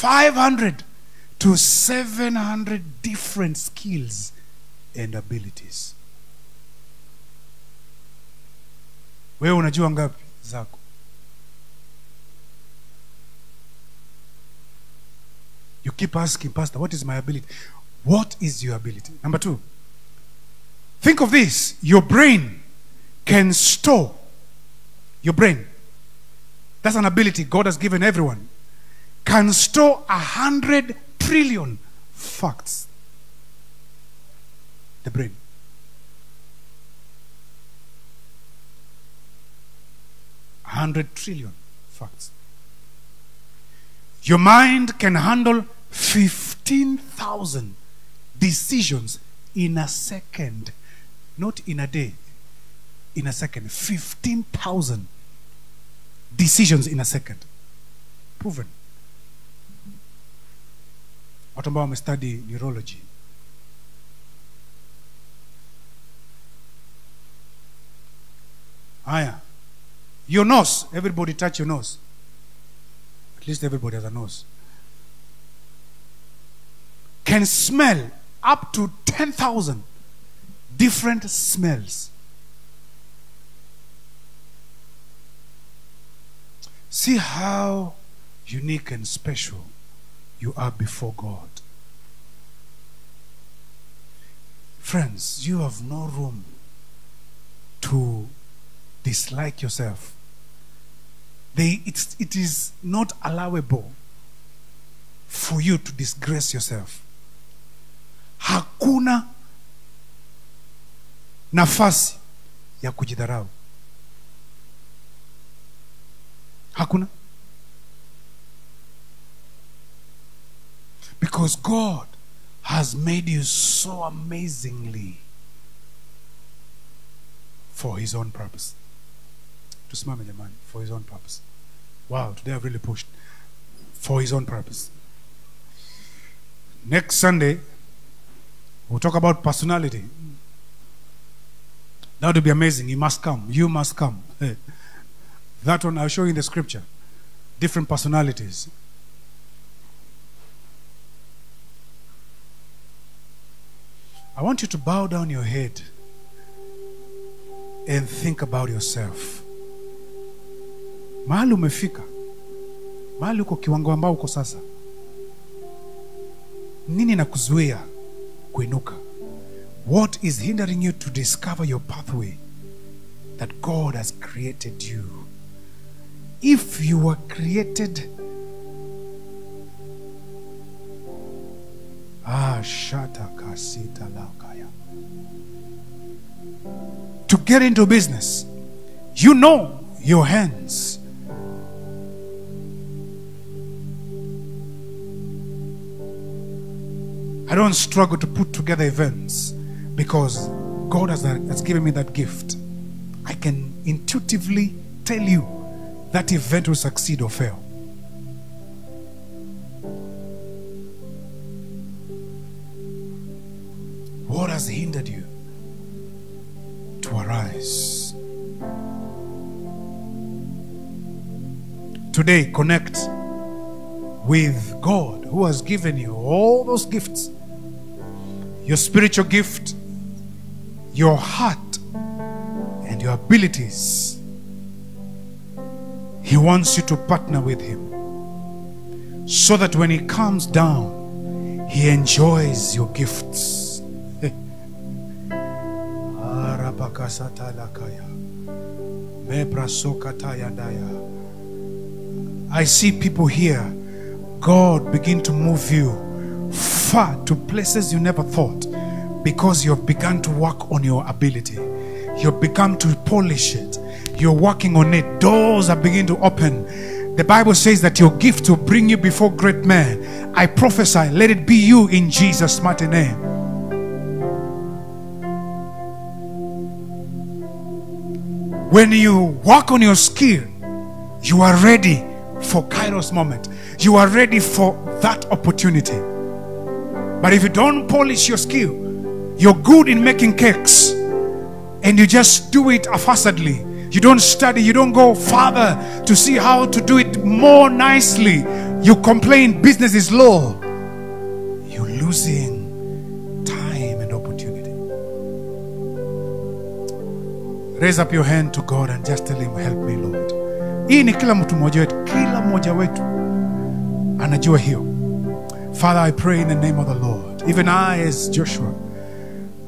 500 to 700 different skills and abilities. Wewe unajua ngapi zako? You keep asking, Pastor, what is my ability? What is your ability? Number two, think of this your brain can store, your brain, that's an ability God has given everyone, can store a hundred trillion facts. The brain. A hundred trillion facts. Your mind can handle 15,000 15,000 decisions in a second. Not in a day, in a second. 15,000 decisions in a second. Proven. Watu ambao wamestudy neurology. Haya. Your nose. Everybody touch your nose. At least everybody has a nose. Can smell up to 10,000 different smells. See how unique and special you are before God. Friends, you have no room to dislike yourself. They, it's, it is not allowable for you to disgrace yourself. Hakuna nafasi ya kujidharau. Hakuna. Because God has made you so amazingly for his own purpose. To Tusimame jamani, for his own purpose. Wow, today I've really pushed. For his own purpose. Next Sunday, we'll talk about personality. That would be amazing. You must come. You must come. That one I'll show you in the scripture. Different personalities. I want you to bow down your head and think about yourself. Mahali umefika, mahali uko kiwango ambao uko sasa, nini na kuinuka? What is hindering you to discover your pathway that God has created you? If you were created Ah. To get into business, you know your hands. I don't struggle to put together events because God has, has given me that gift. I can intuitively tell you that event will succeed or fail. What has hindered you to arise? Today, connect with God who has given you all those gifts your spiritual gift, your heart, and your abilities. He wants you to partner with Him so that when He comes down, He enjoys your gifts. I see people here. God begin to move you far to places you never thought because you have begun to work on your ability. You've begun to polish it. You're working on it. Doors are beginning to open. The Bible says that your gift will bring you before great men. I prophesy, let it be you in Jesus' mighty name. When you work on your skill, you are ready for Kairos moment. You are ready for that opportunity. But if you don't polish your skill, you're good in making cakes and you just do it haphazardly. You don't study, you don't go further to see how to do it more nicely. You complain business is low. You're losing time and opportunity. Raise up your hand to God and just tell him, help me Lord. Hii ni kila mtu mmoja wetu, kila mmoja wetu anajua hiyo. Father, I pray in the name of the Lord. Even I, as Joshua,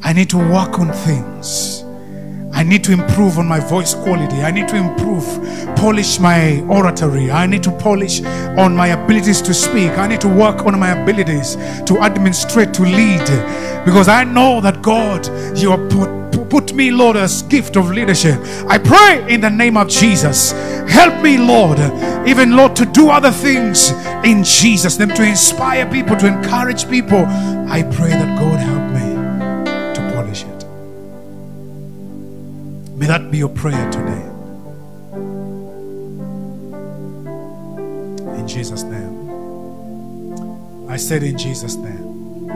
I need to work on things. I need to improve on my voice quality. I need to improve, polish my oratory. I need to polish on my abilities to speak. I need to work on my abilities to administrate, to lead. Because I know that God, you are put, put me, Lord, as gift of leadership. I pray in the name of Jesus. Help me, Lord, even Lord, to do other things in Jesus' name, to inspire people, to encourage people. I pray that God help May that be your prayer today. In Jesus' name. I said in Jesus' name.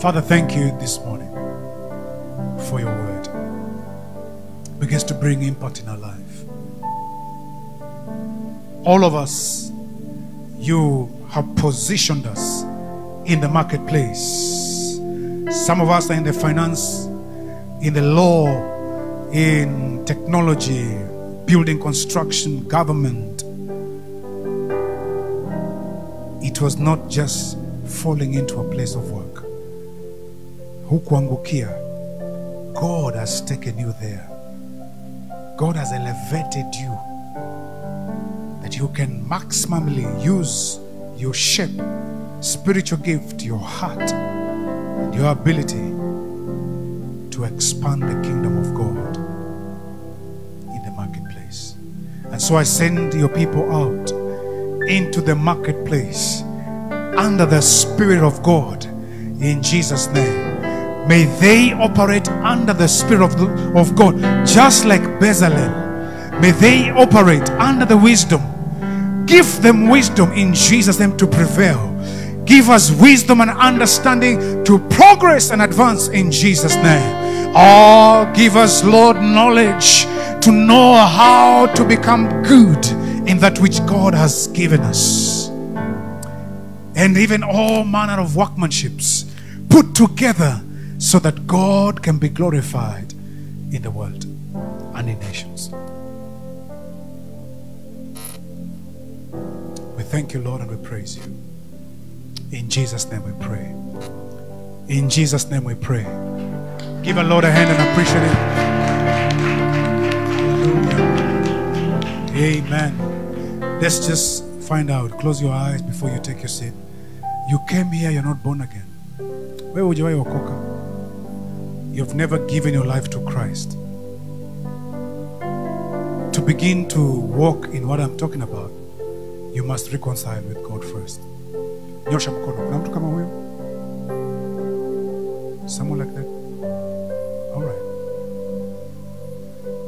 Father, thank you this morning for your word. Begins to bring impact in our life. All of us, you have positioned us in the marketplace. Some of us are in the finance, in the law, in technology, building construction, government. It was not just falling into a place of work. Hukuangukia. God has taken you there. God has elevated you that you can maximally use your shape, spiritual gift, your heart, and your ability to expand the kingdom of God in the marketplace. And so I send your people out into the marketplace under the Spirit of God in Jesus' name. May they operate under the Spirit of, the, of God, just like Bezalel. May they operate under the wisdom. Give them wisdom in Jesus' name to prevail. Give us wisdom and understanding to progress and advance in Jesus' name. Oh, give us, Lord, knowledge to know how to become good in that which God has given us. And even all manner of workmanships put together so that God can be glorified in the world and in nations. We thank you, Lord, and we praise you. In Jesus' name we pray. In Jesus' name we pray. Give our Lord a hand and appreciate it. Hallelujah. Amen. Let's just find out. Close your eyes before you take your seat. You came here, you're not born again. Where okoka. You've never given your life to Christ. To begin to walk in what I'm talking about, you must reconcile with God first. Someone like that?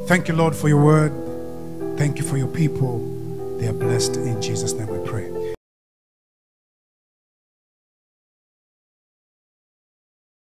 Thank you, Lord, for your word. Thank you for your people. They are blessed in Jesus' name.